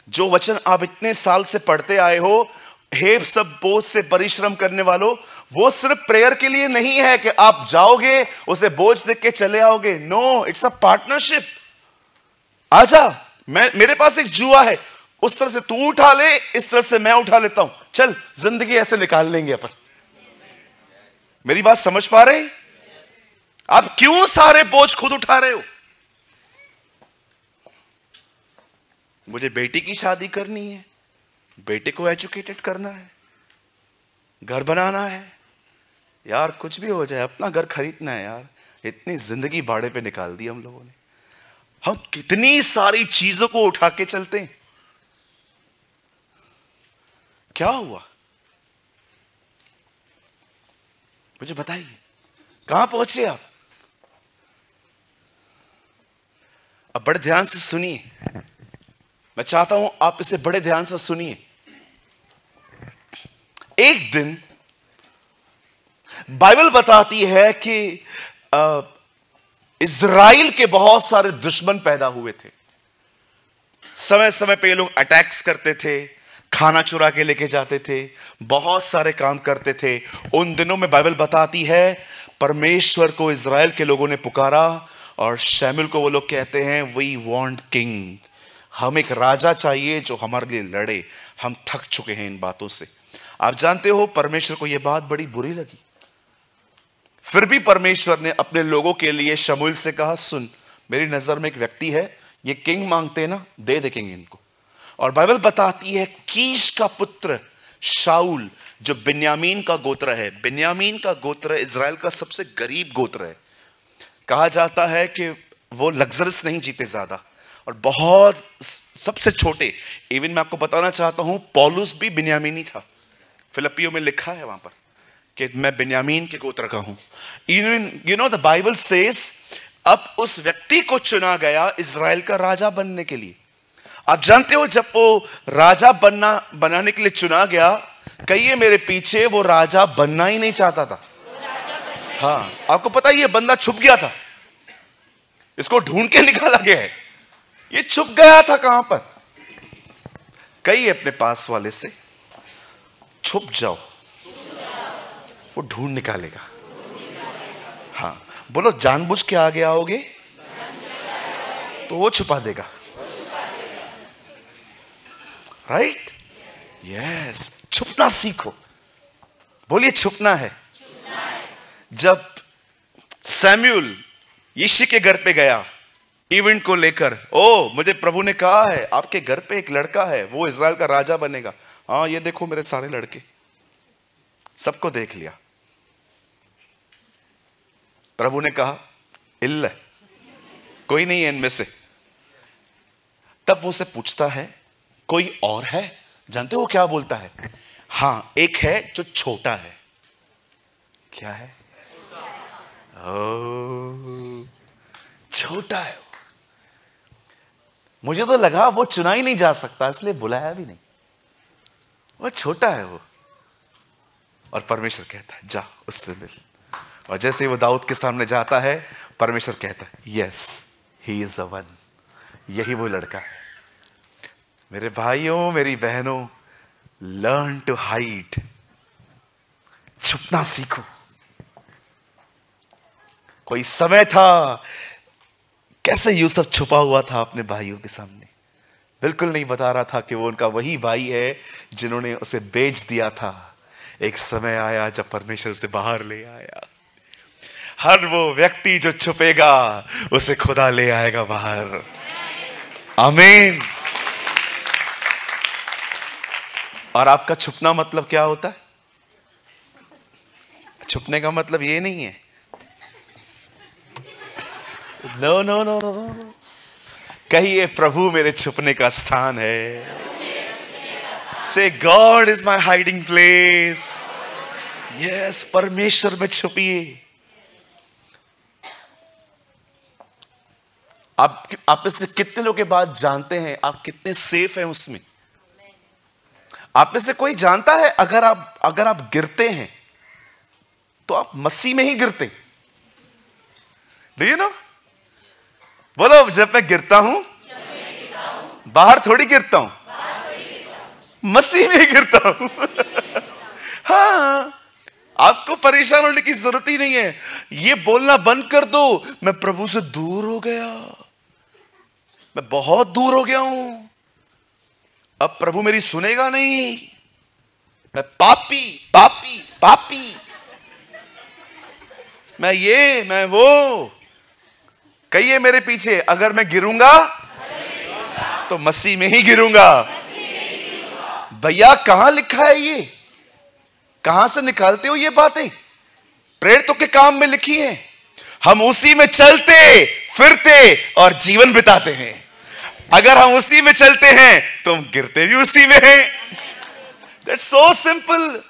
जो वचन आप इतने साल से पढ़ते आए हो हे सब बोझ से परिश्रम करने वालों, वो सिर्फ़ प्रेयर के लिए नहीं है कि आप जाओगे, उसे बोझ देख के चले आओगे. नो इट्स अ पार्टनरशिप आजा, मैं, मेरे पास एक जुआ है. उस तरह से तू उठा ले, इस तरह से मैं उठा लेता हूँ. चल, ज़िंदगी ऐसे निकाल लेंगे अपन. मेरी बात समझ पा रहे? आप क्यों सारे बोझ खुद उठा रहे हो? मुझे बेटी की शादी करनी है, बेटे को एजुकेटेड करना है, घर बनाना है। यार, कुछ भी हो जाए, अपना घर खरीदना है यार। इतनी ज़िंदगी भाड़े पे निकाल दी हम लोगों ने। हम कितनी सारी चीज़ों को उठा के चलते हैं। क्या हुआ? मुझे बताइए, कहाँ पहुँचे आप? अब बड़े ध्यान से सुनिए। मैं चाहता हूँ आप इसे बड़े ध्यान से सुनिए। एक दिन बाइबल बताती है कि इज़राइल के बहुत सारे दुश्मन पैदा हुए थे। समय समय पे ये लोग अटैक्स करते थे, खाना चुरा के लेके जाते थे, बहुत सारे काम करते थे। उन दिनों में बाइबल बताती है, परमेश्वर को इज़राइल के लोगों ने पुकारा और शैमिल को वो लोग कहते हैं वी वॉन्ट किंग हम एक राजा चाहिए जो हमारे लिए लड़े। हम थक चुके हैं इन बातों से। आप जानते हो, परमेश्वर को यह बात बड़ी बुरी लगी। फिर भी परमेश्वर ने अपने लोगों के लिए शमुल से कहा, सुन, मेरी नज़र में एक व्यक्ति है, ये किंग मांगते हैं ना, दे देंगे इनको। और बाइबल बताती है, कीश का पुत्र शाउल जो बिन्यामीन का गोत्र है, बिन्यामीन का गोत्र इज़राइल का सबसे गरीब गोत्र है कहा जाता है कि वो लग्जरस नहीं जीते ज़्यादा। और बहुत सबसे छोटे इवन मैं आपको बताना चाहता हूँ, पॉलुस भी बिन्यामीनी था। फिलिपियो में लिखा है वहाँ पर कि मैं बिन्यामीन के गोत्र का हूँ। You know the Bible says अब उस व्यक्ति को चुना गया इसराइल का राजा बनने के लिए। आप जानते हो, जब वो राजा बनना, बनाने के लिए चुना गया, कहिए मेरे पीछे वो राजा बनना ही नहीं चाहता था। हाँ आपको पता ये बंदा छुप गया था। इसको ढूंढ के निकाला गया है। ये छुप गया था कहाँ पर? कई अपने पास वाले से, छुप जाओ। वो ढूंढ निकालेगा। हाँ बोलो, जानबूझ के आगे आओगे तो वो छुपा देगा। राइट यस छुपना सीखो। बोलिए, छुपना है। जब सैम्यूल यीशु के घर पे गया, इवेंट को लेकर, ओ, मुझे प्रभु ने कहा है, आपके घर पे एक लड़का है, वो इसराइल का राजा बनेगा। हाँ ये देखो मेरे सारे लड़के। सबको देख लिया। प्रभु ने कहा, इल्ल, कोई नहीं है इनमें से। तब वो उसे पूछता है, कोई और है? जानते हो क्या बोलता है? हाँ, एक है जो छोटा है। क्या है? छोटा है मुझे तो लगा वो चुना ही नहीं जा सकता, इसलिए बुलाया भी नहीं। वो छोटा है वो। और परमेश्वर कहता है, जा, उससे मिल। और जैसे ही वो दाऊद के सामने जाता है, परमेश्वर कहता है yes he is a one यही वो लड़का है। मेरे भाइयों, मेरी बहनों लर्न टू हाइड छुपना सीखो। कोई समय था। कैसे यूसुफ छुपा हुआ था अपने भाइयों के सामने? बिल्कुल नहीं बता रहा था कि वो उनका वही भाई है जिन्होंने उसे बेच दिया था। एक समय आया जब परमेश्वर से बाहर ले आया। हर वो व्यक्ति जो छुपेगा, उसे खुदा ले आएगा बाहर। आमीन। और आपका छुपना मतलब क्या होता है? छुपने का मतलब ये नहीं है नो नो नो नो कहिए, प्रभु मेरे छुपने का स्थान है। से God is my hiding place yes परमेश्वर में छुपिए। आप आप में से कितने लोग के बाद जानते हैं? आप कितने सेफ़ हैं उसमें? आप में से कोई जानता है? अगर आप अगर आप गिरते हैं तो आप मसीह में ही गिरते डू यू नो बोलो, जब मैं गिरता हूँ, बाहर थोड़ी गिरता हूँ, मसीह में गिरता हूँ। हाँ आपको परेशान होने की ज़रूरत ही नहीं है। ये बोलना बंद कर दो, मैं प्रभु से दूर हो गया। मैं बहुत दूर हो गया हूँ। अब प्रभु मेरी सुनेगा नहीं। मैं पापी पापी पापी। मैं ये, मैं वो। कहिए मेरे पीछे, अगर मैं गिरूँगा तो मसीह में ही गिरूँगा। भैया, कहाँ लिखा है ये? कहाँ से निकालते हो ये बातें? प्रेरितों के काम में लिखी है। हम उसी में चलते, फिरते और जीवन बिताते हैं। अगर हम उसी में चलते हैं तो हम गिरते भी उसी में हैं। दैट्स सो सिंपल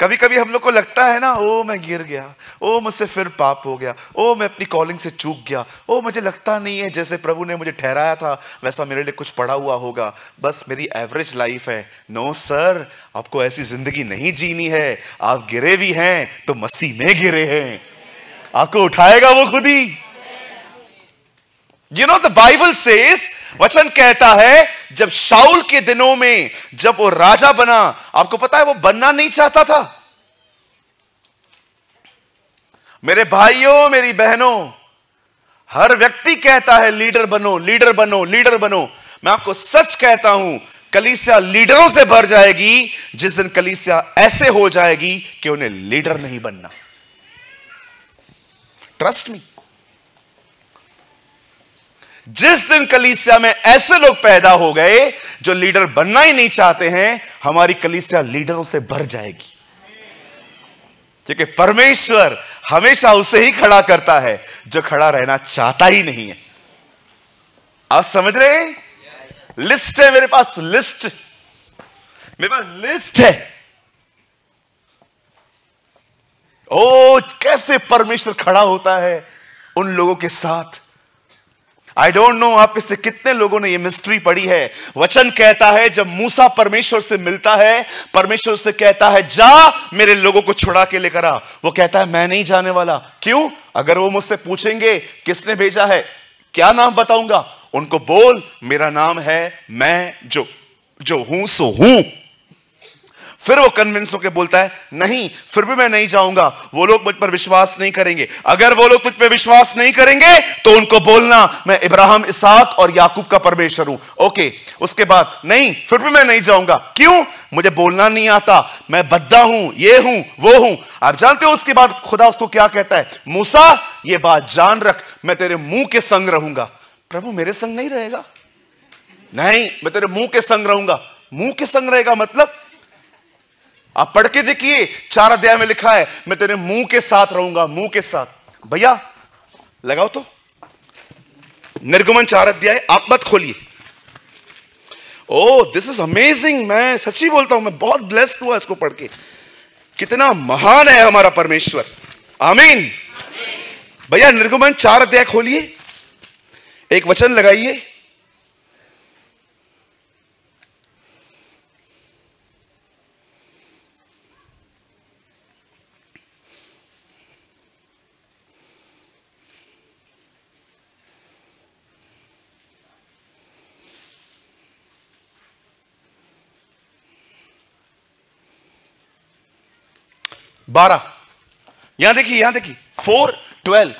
कभी कभी हम लोग को लगता है ना, ओ, मैं गिर गया, ओ, मुझसे फिर पाप हो गया, ओ, मैं अपनी कॉलिंग से चूक गया, ओ, मुझे लगता नहीं है जैसे प्रभु ने मुझे ठहराया था, वैसा मेरे लिए कुछ पड़ा हुआ होगा। बस मेरी एवरेज लाइफ है। नो सर आपको ऐसी ज़िंदगी नहीं जीनी है। आप गिरे भी हैं तो मसीह में गिरे हैं। आपको उठाएगा वो खुद? ही you know the Bible says वचन कहता है, जब शाउल के दिनों में जब वो राजा बना, आपको पता है वो बनना नहीं चाहता था? मेरे भाइयों, मेरी बहनों, हर व्यक्ति कहता है, लीडर बनो लीडर बनो लीडर बनो। मैं आपको सच कहता हूँ, कलीसिया लीडरों से भर जाएगी, जिस दिन कलीसिया ऐसे हो जाएगी कि उन्हें लीडर नहीं बनना। ट्रस्ट मी जिस दिन कलीसिया में ऐसे लोग पैदा हो गए जो लीडर बनना ही नहीं चाहते हैं, हमारी कलीसिया लीडरों से भर जाएगी। क्योंकि परमेश्वर हमेशा उसे ही खड़ा करता है, जो खड़ा रहना चाहता ही नहीं है। आप समझ रहे हैं? लिस्ट है मेरे पास, लिस्ट। मेरे पास लिस्ट है। ओ, कैसे परमेश्वर खड़ा होता है उन लोगों के साथ? आई डोंट नो आप इससे कितने लोगों ने ये मिस्ट्री पढ़ी है। वचन कहता है, जब मूसा परमेश्वर से मिलता है, परमेश्वर से कहता है, जा, मेरे लोगों को छुड़ा के लेकर आ। वो कहता है, मैं नहीं जाने वाला। क्यों? अगर वो मुझसे पूछेंगे, किसने भेजा है? क्या नाम बताऊँगा? उनको बोल, मेरा नाम है मैं जो जो हूँ, सो हूँ। फिर वो कन्विंस होकर बोलता है, नहीं, फिर भी मैं नहीं जाऊँगा। वो लोग मुझ पर विश्वास नहीं करेंगे। अगर वो लोग तुझ पर विश्वास नहीं करेंगे तो उनको बोलना, मैं इब्राहिम इसाक और याकूब का परमेश्वर हूँ। ओके, उसके बाद, नहीं, फिर भी मैं नहीं जाऊँगा। क्यों? मुझे बोलना नहीं आता। मैं बद्दा हूँ, ये हूँ, वो हूँ। आप जानते हो उसके बाद खुदा उसको क्या कहता है? मूसा, ये बात जान रख, मैं तेरे मुँह के संग रहूँगा। प्रभु, मेरे संग नहीं रहेगा? नहीं, मैं तेरे मुँह के संग रहूँगा। मुँह के संग रहेगा मतलब? आप पढ़ के देखिए, चार अध्याय में लिखा है, मैं तेरे मुँह के साथ रहूँगा, मुँह के साथ। भैया, लगाओ तो। निर्गमन चार अध्याय, आप मत खोलिए। ओ दिस इज़ अमेजिंग मैं सच्ची बोलता हूँ, मैं बहुत ब्लेस्ड हुआ इसको पढ़ के। कितना महान है हमारा परमेश्वर। आमीन। भैया, निर्गमन चार अध्याय खोलिए। एक वचन लगाइए। बारह। यहाँ देखिए यहाँ देखिए, फोर ट्वेल्व।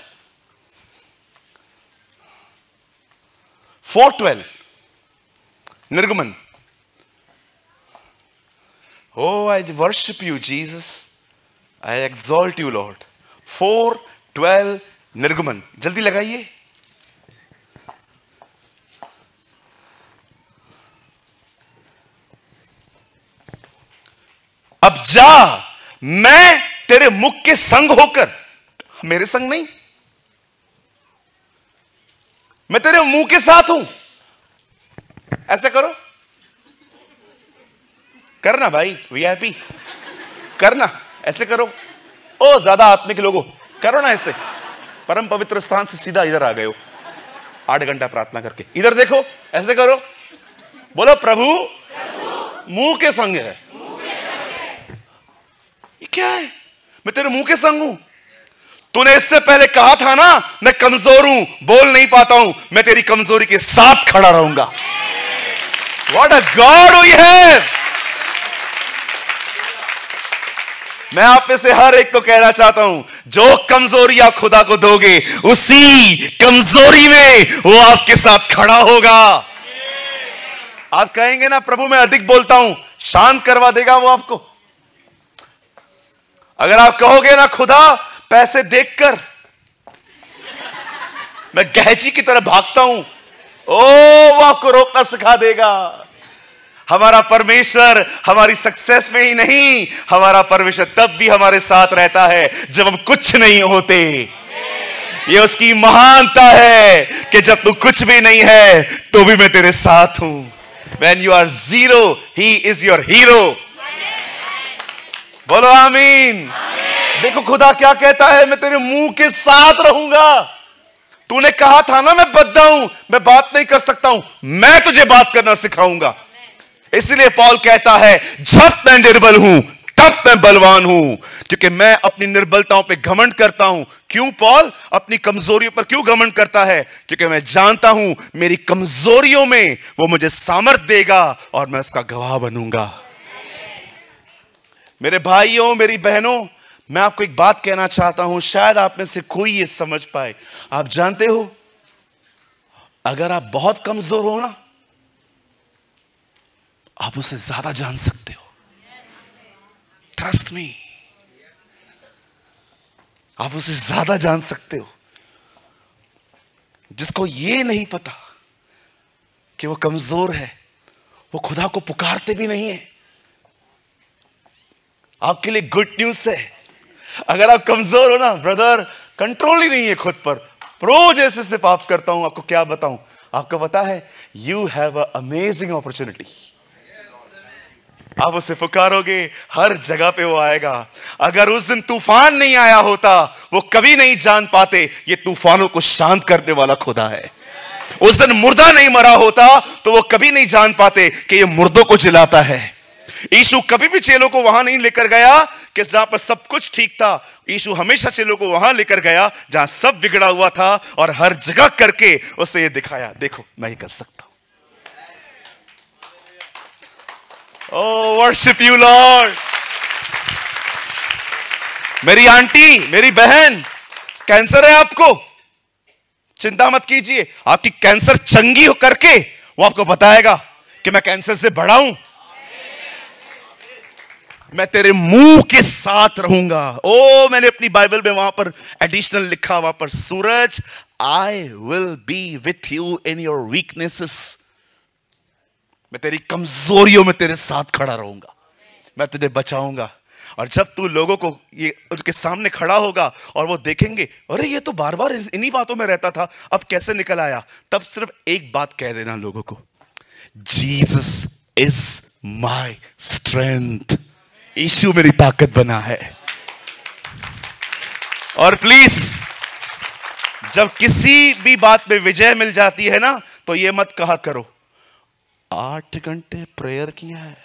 Four twelve. निर्गमन। O I worship you Jesus I exalt you Lord four twelve निर्गमन। जल्दी लगाइए। अब जा। मैं तेरे मुख के संग होकर, मेरे संग नहीं, मैं तेरे मुँह के साथ हूँ। ऐसे करो। करना भाई वीआईपी करना, ऐसे करो। ओ, ज़्यादा आत्मिक लोगों, करो ना ऐसे। परम पवित्र स्थान से सीधा इधर आ गए हो। आठ घंटा प्रार्थना करके। इधर देखो, ऐसे करो। बोलो, प्रभु, मुँह के संग है। क्या है? मैं तेरे मुँह के संग हूँ। तूने इससे पहले कहा था ना, मैं कमज़ोर हूँ, बोल नहीं पाता हूँ, मैं तेरी कमज़ोरी के साथ खड़ा रहूँगा। वॉट अ गॉड हुई है मैं आप में से हर एक को कहना चाहता हूँ, जो कमज़ोरी आप खुदा को दोगे, उसी कमज़ोरी में वो आपके साथ खड़ा होगा। आप कहेंगे ना, प्रभु, मैं अधिक बोलता हूँ, शांत करवा देगा वो आपको। अगर आप कहोगे ना खुदा, पैसे देखकर, मैं गहजी की तरह भागता हूँ। ओ, वो आपको रोकना सिखा देगा। हमारा परमेश्वर हमारी सक्सेस में ही नहीं, हमारा परमेश्वर तब भी हमारे साथ रहता है, जब हम कुछ नहीं होते। ये उसकी महानता है कि जब तू कुछ भी नहीं है तो भी मैं तेरे साथ हूँ। When you are zero he is your hero बोलो आमीन। देखो, खुदा क्या कहता है? मैं तेरे मुँह के साथ रहूँगा। तूने कहा था ना, मैं बद्दा हूँ। मैं बात नहीं कर सकता हूँ। मैं तुझे बात करना सिखाऊँगा। इसलिए पॉल कहता है, जब मैं निर्बल हूँ, तब मैं बलवान हूँ। क्योंकि मैं अपनी निर्बलताओं पे घमंड करता हूँ। क्यों पॉल? अपनी कमजोरियों पर क्यों घमंड करता है? क्योंकि मैं जानता हूँ, मेरी कमजोरियों में वो मुझे सामर्थ देगा और मैं उसका गवाह बनूँगा। मेरे भाइयों, मेरी बहनों, मैं आपको एक बात कहना चाहता हूँ, शायद आप में से कोई ये समझ पाए। आप जानते हो, अगर आप बहुत कमज़ोर हो ना, आप उसे ज़्यादा जान सकते हो। ट्रस्ट मी आप उसे ज़्यादा जान सकते हो। जिसको ये नहीं पता कि वो कमज़ोर है, वो खुदा को पुकारते भी नहीं है। आपके लिए गुड न्यूज़ है। अगर आप कमज़ोर हो ना ब्रदर कंट्रोल ही नहीं है खुद पर। रोज ऐसे से पाप करता हूँ, आपको क्या बताऊँ? आपको पता है यू हैव अमेजिंग अपॉर्चुनिटी आप उसे पुकारोगे, हर जगह पे वो आएगा। अगर उस दिन तूफ़ान नहीं आया होता, वो कभी नहीं जान पाते, ये तूफानों को शांत करने वाला खुदा है। उस दिन मुर्दा नहीं मरा होता तो वो कभी नहीं जान पाते कि ये मुर्दों को जिलाता है। यीशु कभी भी चेलों को वहाँ नहीं लेकर गया कि जहाँ पर सब कुछ ठीक था। यीशु हमेशा चेलों को वहाँ लेकर गया, जहाँ सब बिगड़ा हुआ था और हर जगह करके उसे ये दिखाया। देखो, मैं ये कर सकता हूँ। ओ वर्शिप यू लॉर्ड मेरी आंटी, मेरी बहन, कैंसर है आपको? चिंता मत कीजिए। आपकी कैंसर चंगी हो करके वो आपको बताएगा कि मैं कैंसर से बड़ा हूँ। मैं तेरे मुँह के साथ रहूँगा। ओ, मैंने अपनी बाइबल में वहाँ पर एडिशनल लिखा, वहाँ पर, Suraj I will be with you in your weaknesses मैं तेरी कमजोरियों में तेरे साथ खड़ा रहूँगा। मैं तुझे बचाऊँगा। और जब तू लोगों को ये, उनके सामने खड़ा होगा और वो देखेंगे, अरे, ये तो बार बार इन्हीं बातों में रहता था, अब कैसे निकल आया? तब सिर्फ़ एक बात कह देना लोगों को Jesus is my strength Yeshu मेरी ताकत बना है। और प्लीज़ जब किसी भी बात में विजय मिल जाती है ना तो ये मत कहा करो, आठ घंटे प्रेयर किया है।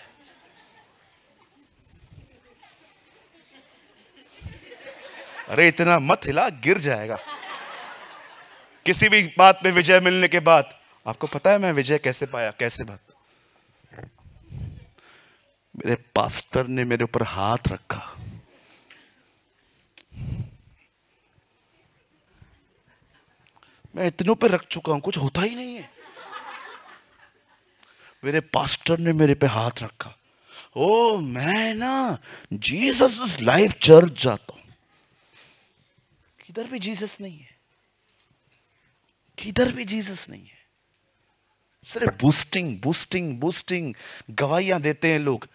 अरे इतना मत हिला, गिर जाएगा। किसी भी बात में विजय मिलने के बाद, आपको पता है मैं विजय कैसे पाया, कैसे बात मेरे पास्टर ने मेरे ऊपर हाथ रखा। मैं इतनों पे रख चुका हूँ, कुछ होता ही नहीं है। मेरे पास्टर ने मेरे पे हाथ रखा। ओ, मैं ना जीसस लाइफ चर्च जाता हूँ। किधर भी जीसस नहीं है। किधर भी जीसस नहीं है। सिर्फ़ बूस्टिंग बूस्टिंग बूस्टिंग गवाहियाँ देते हैं लोग।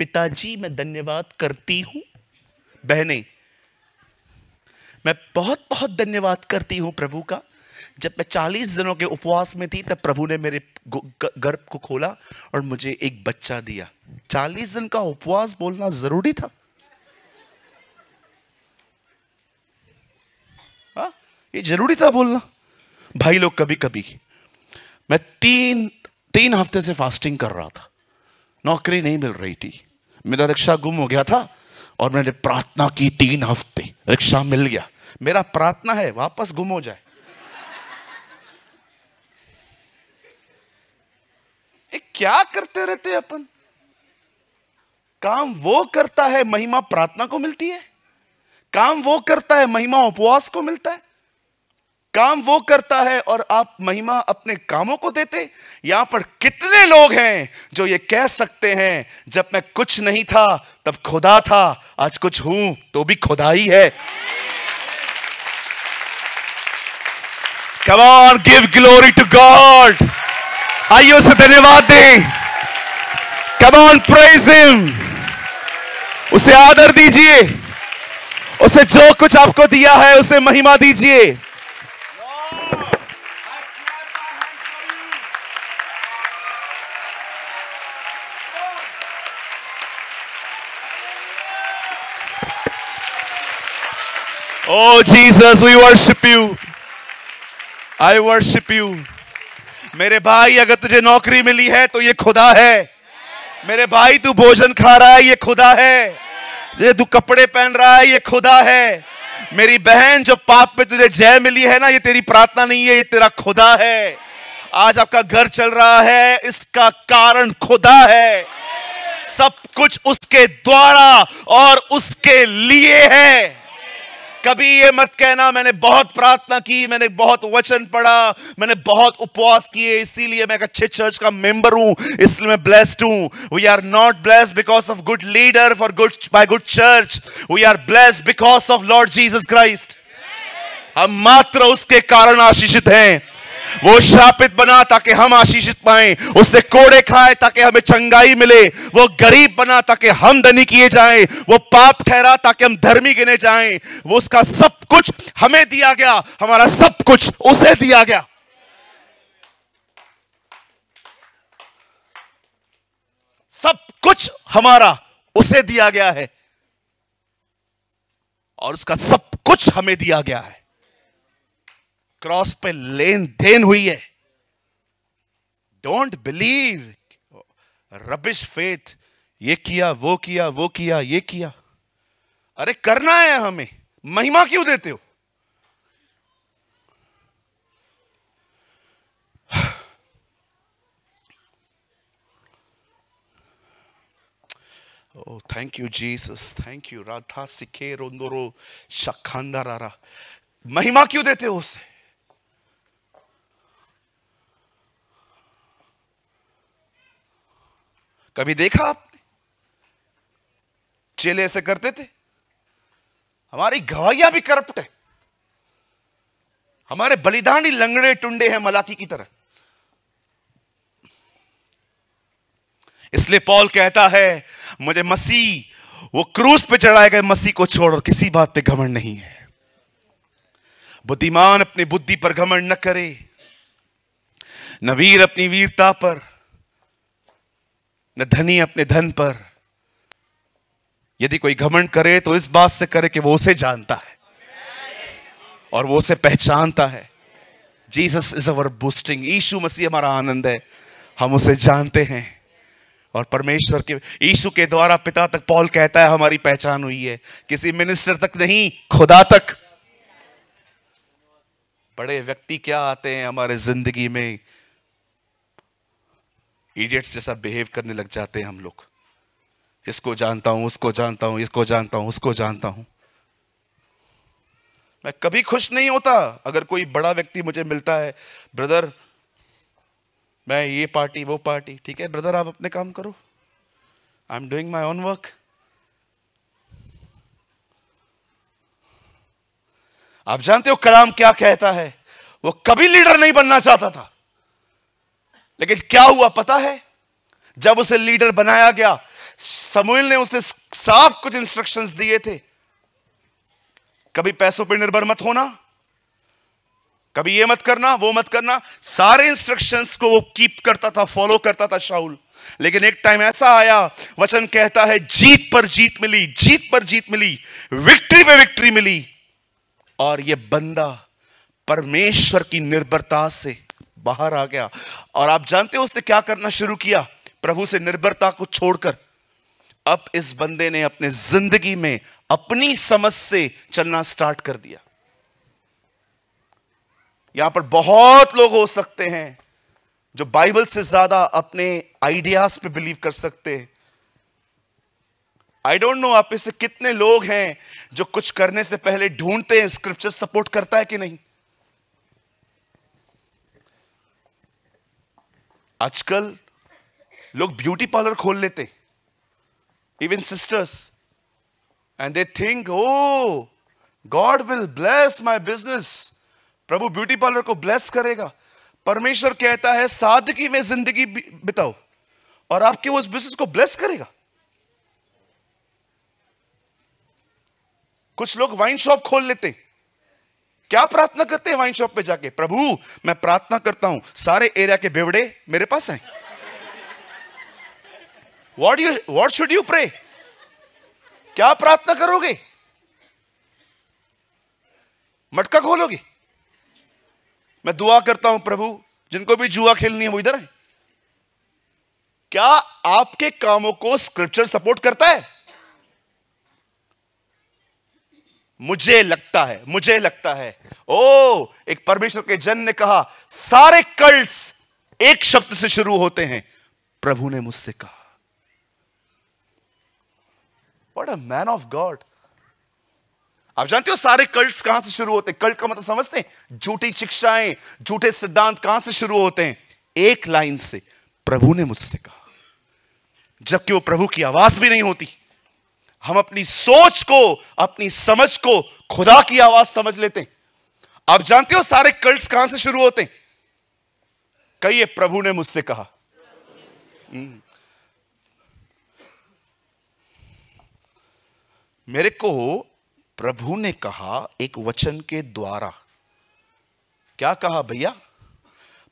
पिताजी, मैं धन्यवाद करती हूँ। बहने, मैं बहुत बहुत धन्यवाद करती हूँ प्रभु का। जब मैं चालीस दिनों के उपवास में थी, तब प्रभु ने मेरे गर्भ को खोला और मुझे एक बच्चा दिया। चालीस दिन का उपवास बोलना ज़रूरी था। हा? ये ज़रूरी था बोलना। भाई लोग कभी कभी मैं तीन तीन हफ़्ते से फास्टिंग कर रहा था। नौकरी नहीं मिल रही थी। मेरा रिक्शा गुम हो गया था और मैंने प्रार्थना की तीन हफ़्ते। रिक्शा मिल गया। मेरा प्रार्थना है, वापस गुम हो जाए। क्या करते रहते अपन? काम वो करता है, महिमा प्रार्थना को मिलती है। काम वो करता है, महिमा उपवास को मिलता है। काम वो करता है और आप महिमा अपने कामों को देते? यहाँ पर कितने लोग हैं जो ये कह सकते हैं जब मैं कुछ नहीं था तब खुदा था आज कुछ हूँ तो भी खुदा ही है। On, give glory to God. आइए उसे धन्यवाद दें। On, praise him. उसे आदर दीजिए। उसे जो कुछ आपको दिया है उसे महिमा दीजिए। Oh Jesus, we worship you. I worship you. मेरे भाई अगर तुझे नौकरी मिली है तो ये खुदा है। मेरे भाई तू भोजन खा रहा है ये खुदा है। ये तू कपड़े पहन रहा है ये खुदा है। मेरी बहन जो पाप पे तुझे जय मिली है ना ये तेरी प्रार्थना नहीं है ये तेरा खुदा है। आज आपका घर चल रहा है इसका कारण खुदा है। सब कुछ उसके द्वारा और उसके लिए है। कभी ये मत कहना, मैंने बहुत प्रार्थना की, मैंने बहुत वचन पढ़ा, मैंने बहुत उपवास किए, इसीलिए मैं एक अच्छे चर्च का मेंबर हूँ, इसलिए मैं ब्लेस्ड हूँ। We are not blessed because of good leader for good by good church we are blessed because of Lord Jesus Christ हम मात्र उसके कारण आशीषित हैं। वो श्रापित बना ताकि हम आशीषित पाए। उससे कोड़े खाए ताकि हमें चंगाई मिले। वो गरीब बना ताकि हम धनी किए जाएँ। वो पाप ठहरा ताकि हम धर्मी गिने जाएँ। वो उसका सब कुछ हमें दिया गया। हमारा सब कुछ उसे दिया गया। सब कुछ हमारा उसे दिया गया है। और उसका सब कुछ हमें दिया गया है। क्रॉस पे लेन देन हुई है। डोंट बिलीव रबिश फेथ ये किया वो किया वो किया ये किया। अरे करना है हमें। महिमा क्यों देते हो? Thank you, Jesus. Thank you. Radha सिखे रोंदोरो शखांदा रारा महिमा क्यों देते हो उसे? कभी देखा आपने? चेले ऐसे करते थे? हमारी गवाइयाँ भी करप्ट है। हमारे बलिदानी लंगड़े टुंडे हैं मलाकी की तरह। इसलिए पॉल कहता है, मुझे मसीह, वो क्रूस पे चढ़ाए गए मसीह को छोड़ और किसी बात पे घमंड नहीं है। बुद्धिमान अपनी बुद्धि पर घमंड न करे। नवीर अपनी वीरता पर न धनी अपने धन पर। यदि कोई घमंड करे तो इस बात से करे कि वो उसे जानता है और वो उसे पहचानता है। Jesus is our boosting Yeshu मसीह हमारा आनंद है। हम उसे जानते हैं और परमेश्वर के यीशु के द्वारा पिता तक पॉल कहता है, हमारी पहचान हुई है। किसी मिनिस्टर तक नहीं, खुदा तक। बड़े व्यक्ति क्या आते हैं हमारे ज़िंदगी में? इडियट्स जैसा बिहेव करने लग जाते हैं हम लोग। इसको जानता हूँ, उसको जानता हूँ, इसको जानता हूँ, उसको जानता हूँ। मैं कभी खुश नहीं होता अगर कोई बड़ा व्यक्ति मुझे मिलता है, ब्रदर, मैं ये पार्टी, वो पार्टी, ठीक है, ब्रदर, आप अपने काम करो। I am doing my own work आप जानते हो कलाम क्या कहता है? वो कभी लीडर नहीं बनना चाहता था। लेकिन क्या हुआ पता है? जब उसे लीडर बनाया गया समूल ने उसे साफ़ कुछ इंस्ट्रक्शंस दिए थे। कभी पैसों पर निर्भर मत होना, कभी ये मत करना, वो मत करना। सारे इंस्ट्रक्शंस को वो कीप करता था फॉलो करता था शाहुल लेकिन एक टाइम ऐसा आया, वचन कहता है, जीत पर जीत मिली, जीत पर जीत मिली विक्ट्री पे विक्ट्री मिली। और ये बंदा परमेश्वर की निर्भरता से बाहर आ गया। और आप जानते हो उसने क्या करना शुरू किया? प्रभु से निर्भरता को छोड़कर। अब इस बंदे ने अपने ज़िंदगी में अपनी समझ से चलना स्टार्ट कर दिया। यहाँ पर बहुत लोग हो सकते हैं जो बाइबल से ज़्यादा अपने आइडियाज़ पे बिलीव कर सकते हैं। आई डोंट नो आप इससे कितने लोग हैं जो कुछ करने से पहले ढूंढते हैं स्क्रिप्चर सपोर्ट करता है कि नहीं? आजकल लोग ब्यूटी पार्लर खोल लेते even sisters and they think O God will bless my business Prabhu beauty parlour को ब्लेस करेगा। परमेश्वर कहता है, सादगी में ज़िंदगी बिताओ, और आपके उस बिज़नेस को ब्लेस करेगा. कुछ लोग वाइन शॉप खोल लेते क्या प्रार्थना करते हैं वाइन शॉप पे जाके? प्रभु, मैं प्रार्थना करता हूँ, सारे एरिया के बेवड़े मेरे पास आए what you what should you pray क्या प्रार्थना करोगे? मटका खोलोगे? मैं दुआ करता हूँ प्रभु, जिनको भी जुआ खेलनी है वो इधर है क्या आपके कामों को स्क्रिप्चर सपोर्ट करता है? मुझे लगता है, मुझे लगता है। ओ एक परमेश्वर के जन ने कहा, सारे कल्ट्स एक शब्द से शुरू होते हैं। प्रभु ने मुझसे कहा। What a man of God आप जानते हो सारे कल्ट कहाँ से शुरू होते हैं? कल्ट का मतलब समझते हैं? झूठी शिक्षाएँ, झूठे सिद्धांत कहाँ से शुरू होते हैं? एक लाइन से, प्रभु ने मुझसे कहा। जबकि वो प्रभु की आवाज़ भी नहीं होती। हम अपनी सोच को, अपनी समझ को खुदा की आवाज़ समझ लेते हैं। आप जानते हो सारे कल्ट कहाँ से शुरू होते हैं? कहिए, प्रभु ने मुझसे कहा। हम्म। मेरे को प्रभु ने कहा एक वचन के द्वारा। क्या कहा भैया?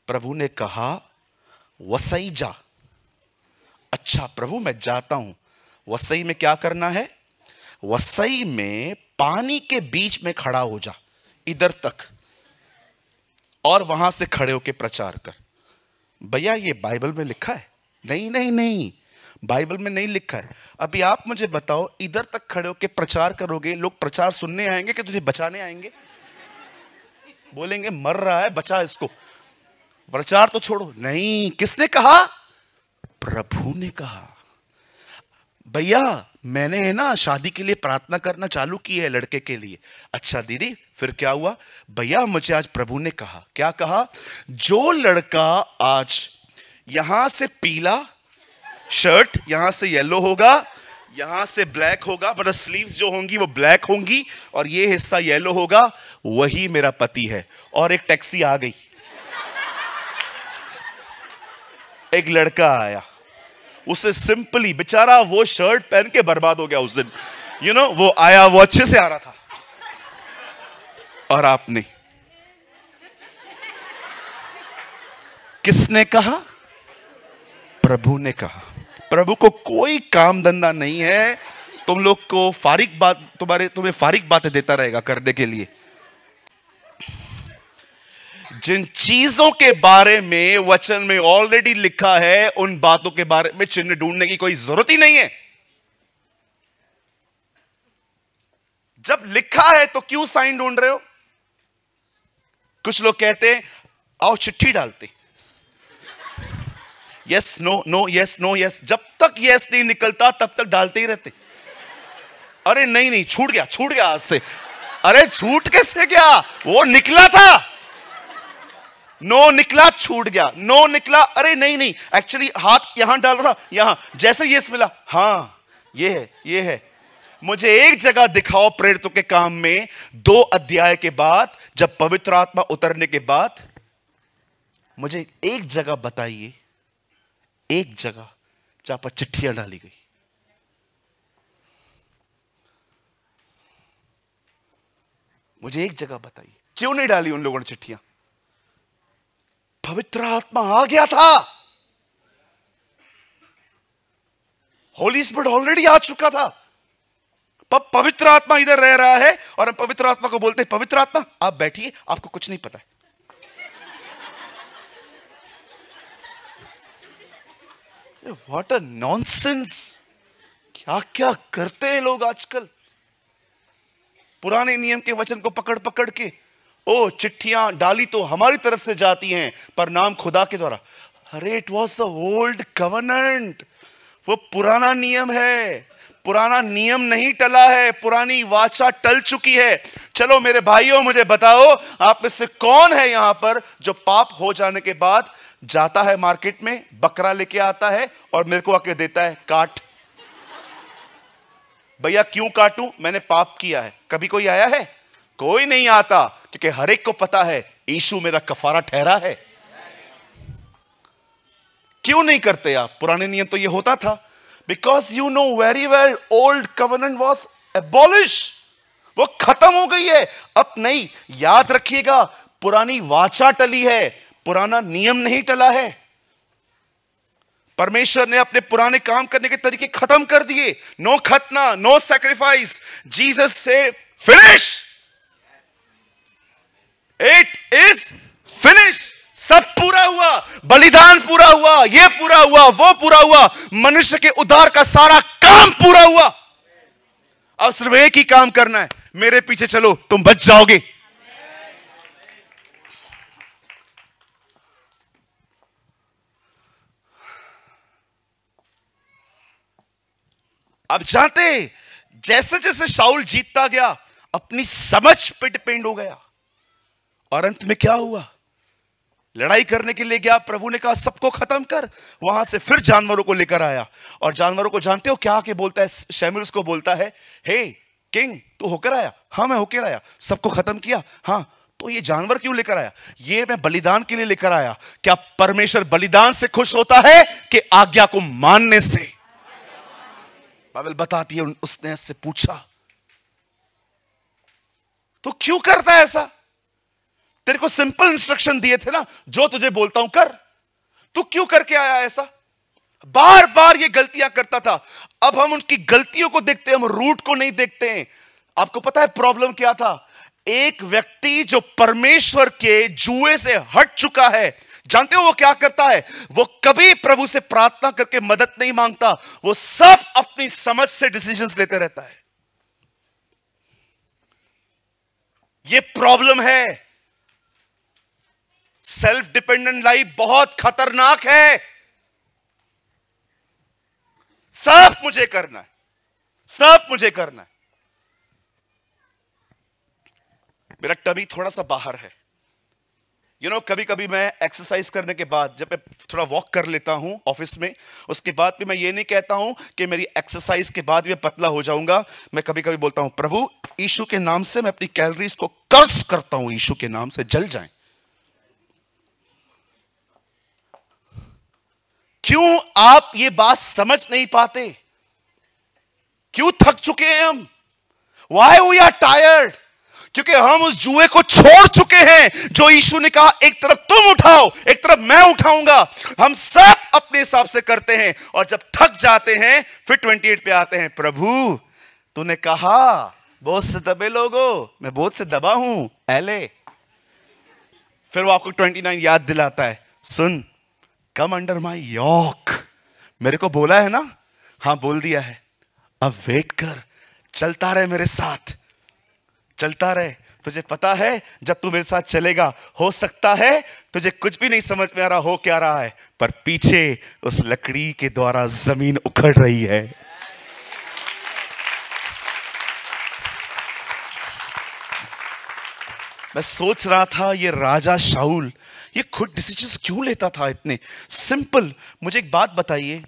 प्रभु ने कहा, वसई जा। अच्छा प्रभु, मैं जाता हूँ। वसई में क्या करना है? वसई में पानी के बीच में खड़ा हो जा, इधर तक, और वहाँ से खड़े होकर प्रचार कर। भैया, ये बाइबल में लिखा है? नहीं नहीं नहीं, बाइबल में नहीं लिखा है। अभी आप मुझे बताओ, इधर तक खड़े होकर प्रचार करोगे? लोग प्रचार सुनने आएँगे कि तुझे बचाने आएँगे? बोलेंगे, मर रहा है, बचा इसको। प्रचार तो छोड़ो। नहीं, किसने कहा? प्रभु ने कहा। भैया, मैंने है ना शादी के लिए प्रार्थना करना चालू की है लड़के के लिए। अच्छा दीदी, फिर क्या हुआ? भैया, मुझे आज प्रभु ने कहा। क्या कहा? जो लड़का आज यहाँ से पीला शर्ट, यहाँ से येलो होगा, यहाँ से ब्लैक होगा मतलब स्लीव्स जो होंगी वो ब्लैक होंगी और ये हिस्सा येलो होगा, वही मेरा पति है। और एक टैक्सी आ गई। एक लड़का आया। उसे सिंपली बेचारा वो शर्ट पहन के बर्बाद हो गया उस दिन। यू नो वो आया, वो अच्छे से आ रहा था। और आपने। किसने कहा? प्रभु ने कहा। प्रभु को कोई काम धंधा नहीं है। तुम लोग को फारिक बात, तुम्हारे, तुम्हें फारिक बातें देता रहेगा करने के लिए। जिन चीज़ों के बारे में वचन में ऑलरेडी लिखा है, उन बातों के बारे में चिन्ह ढूँढने की कोई ज़रूरत ही नहीं है। जब लिखा है तो क्यों साइन ढूंढ रहे हो? कुछ लोग कहते हैं, आओ चिट्ठी डालते। Yes no no yes no yes जब तक यस नहीं निकलता, तब तक डालते ही रहते। अरे नहीं नहीं, छूट गया छूट गया आज से। अरे छूट कैसे गया? वो निकला था। नो निकला, छूट गया। नो निकला, अरे नहीं नहीं एक्चुअली हाथ यहाँ डाल रहा, यहाँ, जैसे यस मिला। हाँ, ये है ये है। मुझे एक जगह दिखाओ प्रेरितों के काम में, दो अध्याय के बाद, जब पवित्र आत्मा उतरने के बाद। मुझे एक जगह बताइए, एक जगह, जहाँ पर चिट्ठियाँ डाली गई। मुझे एक जगह बताइए, क्यों नहीं डाली उन लोगों ने चिट्ठियाँ? पवित्र आत्मा आ गया था। होली स्पिरिट ऑलरेडी आ चुका था। पर पवित्र आत्मा इधर रह रहा है और हम पवित्र आत्मा को बोलते हैं, पवित्र आत्मा, आप बैठिए, आपको कुछ नहीं पता है। व्हाट अ नॉनसेंस क्या क्या करते हैं लोग आजकल? पुराने नियम के वचन को पकड़ पकड़ के ओ, चिट्ठियाँ डाली तो हमारी तरफ़ से जाती हैं, पर नाम खुदा के द्वारा। अरे it was a old covenant वो पुराना नियम है। पुराना नियम नहीं टला है, पुरानी वाचा टल चुकी है। चलो, मेरे भाइयों, मुझे बताओ, आप में से कौन है यहाँ पर जो पाप हो जाने के बाद जाता है मार्केट में, बकरा लेके आता है और मेरे को आके देता है काट? भैया, क्यों काटूं? मैंने पाप किया है। कभी कोई आया है? कोई नहीं आता, क्योंकि हर एक को पता है ईशु मेरा कफारा ठहरा है। क्यों नहीं करते आप? पुराने नियम तो ये होता था। Because you know very well old covenant was abolish वो खत्म हो गई है। अब नहीं, याद रखिएगा, पुरानी वाचा टली है, पुराना नियम नहीं टला है। परमेश्वर ने अपने पुराने काम करने के तरीके खत्म कर दिए। नो खतना नो सेक्रीफाइस जीसस से फिनिश इट इज़ फिनिश सब पूरा हुआ, बलिदान पूरा हुआ, ये पूरा हुआ, वो पूरा हुआ, मनुष्य के उद्धार का सारा काम पूरा हुआ। अब सिर्फ़ एक ही काम करना है, मेरे पीछे चलो, तुम बच जाओगे। अब जानते जैसे जैसे शाउल जीतता गया, अपनी समझ पे डिपेंड हो गया। और अंत में क्या हुआ? लड़ाई करने के लिए गया, प्रभु ने कहा, सबको खत्म कर। वहाँ से फिर जानवरों को लेकर आया। और जानवरों को जानते हो क्या के बोलता है? शैमिल उसको बोलता है, हे, किंग, तू होकर आया? हाँ मैं होकर आया। सबको खत्म किया? हाँ तो ये जानवर क्यों लेकर आया? ये मैं बलिदान के लिए लेकर आया। क्या परमेश्वर बलिदान से खुश होता है कि आज्ञा को मानने से? बाइबल बताती है उसने इससे पूछा तो क्यों करता है ऐसा? तेरे को सिंपल इंस्ट्रक्शन दिए थे ना, जो तुझे बोलता हूँ कर। तू क्यों करके आया ऐसा? बार बार ये गलतियाँ करता था। अब हम उनकी गलतियों को देखते हैं, हम रूट को नहीं देखते हैं। आपको पता है प्रॉब्लम क्या था? एक व्यक्ति जो परमेश्वर के जुए से हट चुका है, जानते हो वो क्या करता है? वो कभी प्रभु से प्रार्थना करके मदद नहीं माँगता। वो सब अपनी समझ से डिसीजंस लेते रहता है। ये प्रॉब्लम है। सेल्फ डिपेंडेंट लाइफ बहुत खतरनाक है। सब मुझे करना है। सब मुझे करना है। मेरा टमी थोड़ा सा बाहर है। यू you नो know, कभी कभी मैं एक्सरसाइज करने के बाद जब मैं थोड़ा वॉक कर लेता हूँ ऑफ़िस में उसके बाद भी मैं ये नहीं कहता हूँ कि मेरी एक्सरसाइज के बाद भी पतला हो जाऊँगा। मैं कभी कभी बोलता हूँ प्रभु ईशु के नाम से मैं अपनी कैलोरीज को कर्स करता हूँ ईशु के नाम से जल जाएँ। क्यों आप ये बात समझ नहीं पाते? क्यों थक चुके हैं हम? वाई वी आर टायर्ड क्योंकि हम उस जुए को छोड़ चुके हैं जो यीशु ने कहा, एक तरफ़ तुम उठाओ, एक तरफ़ मैं उठाऊँगा। हम सब अपने हिसाब से करते हैं और जब थक जाते हैं, फिर 28 पे आते हैं, प्रभु, तूने कहा, बहुत से दबे लोगो, मैं बहुत से दबा हूँ, पहले। फिर वो आपको 29 याद दिलाता है, सुन कम अंडर माई यॉक मेरे को बोला है ना? हाँ बोल दिया है। अब वेट कर। चलता रहे मेरे साथ। चलता रहे। तुझे पता है, जब तू मेरे साथ चलेगा, हो सकता है तुझे कुछ भी नहीं समझ में आ रहा, हो क्या रहा है? पर पीछे उस लकड़ी के द्वारा ज़मीन उखड़ रही है। मैं सोच रहा था, ये राजा शाहुल ये खुद डिसीजंस क्यों लेता था इतने? सिंपल मुझे एक बात बताइए।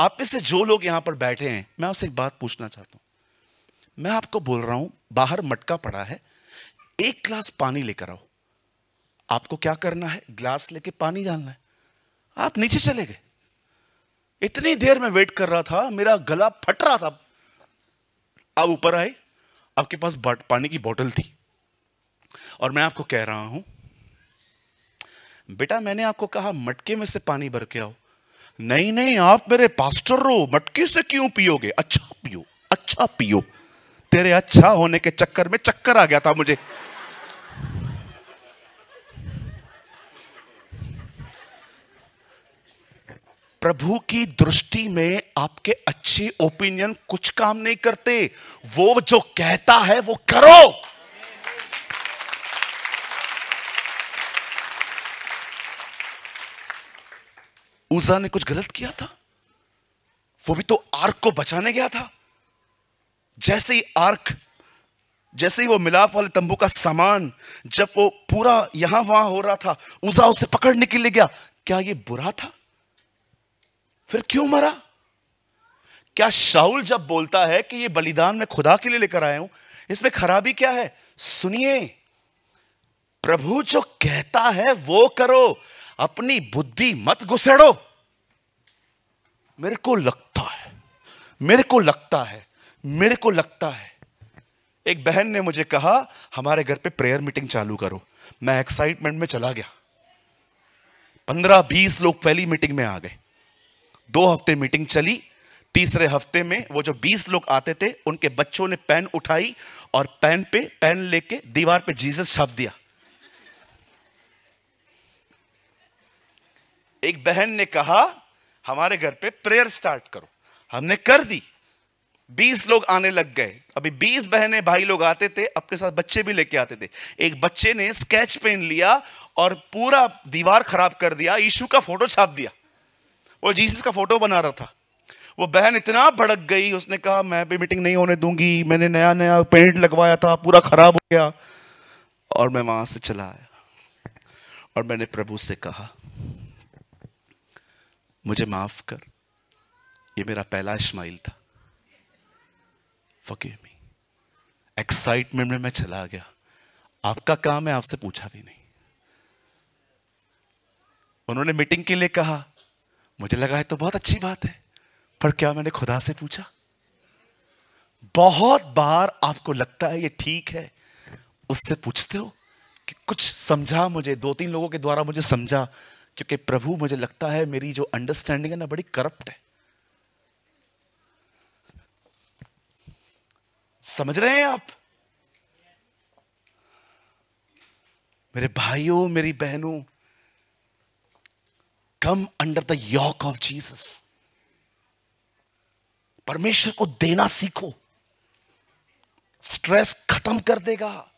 आप में से जो लोग यहाँ पर बैठे हैं, मैं आपसे एक बात पूछना चाहता हूँ। मैं आपको बोल रहा हूँ, बाहर मटका पड़ा है, एक ग्लास पानी लेकर आओ। आपको क्या करना है? ग्लास लेके पानी डालना है। आप नीचे चले गए। इतनी देर में वेट कर रहा था, मेरा गला फट रहा था। आप ऊपर आए, आपके पास पानी की बोतल थी। और मैं आपको कह रहा हूँ बेटा, मैंने आपको कहा, मटके में से पानी भर के आओ। नहीं नहीं, आप मेरे पास्टर हो, मटके से क्यों पियोगे? अच्छा पियो अच्छा पियो। तेरे अच्छा होने के चक्कर में चक्कर आ गया था मुझे। प्रभु की दृष्टि में आपके अच्छे ओपिनियन कुछ काम नहीं करते। वो जो कहता है, वो करो। ऊजा ने कुछ गलत किया था? वो भी तो आर्क को बचाने गया था। जैसे ही आर्क, जैसे ही वो मिलाप वाले तंबू का सामान, जब वो पूरा यहाँ वहाँ हो रहा था उजा उसे पकड़ने के लिए गया, क्या ये बुरा था? फिर क्यों मरा? क्या शाहुल जब बोलता है कि ये बलिदान मैं खुदा के लिए लेकर आया हूँ, इसमें खराबी क्या है? सुनिए, प्रभु जो कहता है वो करो। अपनी बुद्धि मत घुसेड़ो। मेरे को लगता है, मेरे को लगता है, मेरे को लगता है। एक बहन ने मुझे कहा, हमारे घर पे प्रेयर मीटिंग चालू करो। मैं एक्साइटमेंट में चला गया। पंद्रह बीस लोग पहली मीटिंग में आ गए। दो हफ़्ते मीटिंग चली। तीसरे हफ़्ते में वो जो बीस लोग आते थे, उनके बच्चों ने पेन उठाई और पेन पे पेन लेके दीवार पे जीसस छाप दिया। एक बहन ने कहा, हमारे घर पे प्रेयर स्टार्ट करो. हमने कर दी। बीस लोग आने लग गए। अभी बीस बहने भाई लोग आते थे, अपने साथ बच्चे भी लेके आते थे। एक बच्चे ने स्केच पेन लिया और पूरा दीवार खराब कर दिया, यीशु का फ़ोटो छाप दिया। वो जीसस का फ़ोटो बना रहा था। वो बहन इतना भड़क गई, उसने कहा, मैं भी मीटिंग नहीं होने दूँगी। मैंने नया नया पेंट लगवाया था, पूरा खराब हो गया। और मैं वहाँ से चला आया। और मैंने प्रभु से कहा मुझे माफ़ कर। ये मेरा पहला इस्माइल था। फकीर मी एक्साइटमेंट में मैं चला गया। आपका काम है, आपसे पूछा भी नहीं। उन्होंने मीटिंग के लिए कहा। मुझे लगा है तो बहुत अच्छी बात है। पर क्या मैंने खुदा से पूछा? बहुत बार आपको लगता है ये ठीक है। उससे पूछते हो कि कुछ समझा मुझे दो तीन लोगों के द्वारा मुझे समझा। क्योंकि प्रभु मुझे लगता है मेरी जो अंडरस्टैंडिंग है ना, बड़ी करप्ट है। समझ रहे हैं आप? मेरे भाइयों, मेरी बहनों come under the yoke of Jesus परमेश्वर को देना सीखो। स्ट्रेस खत्म कर देगा।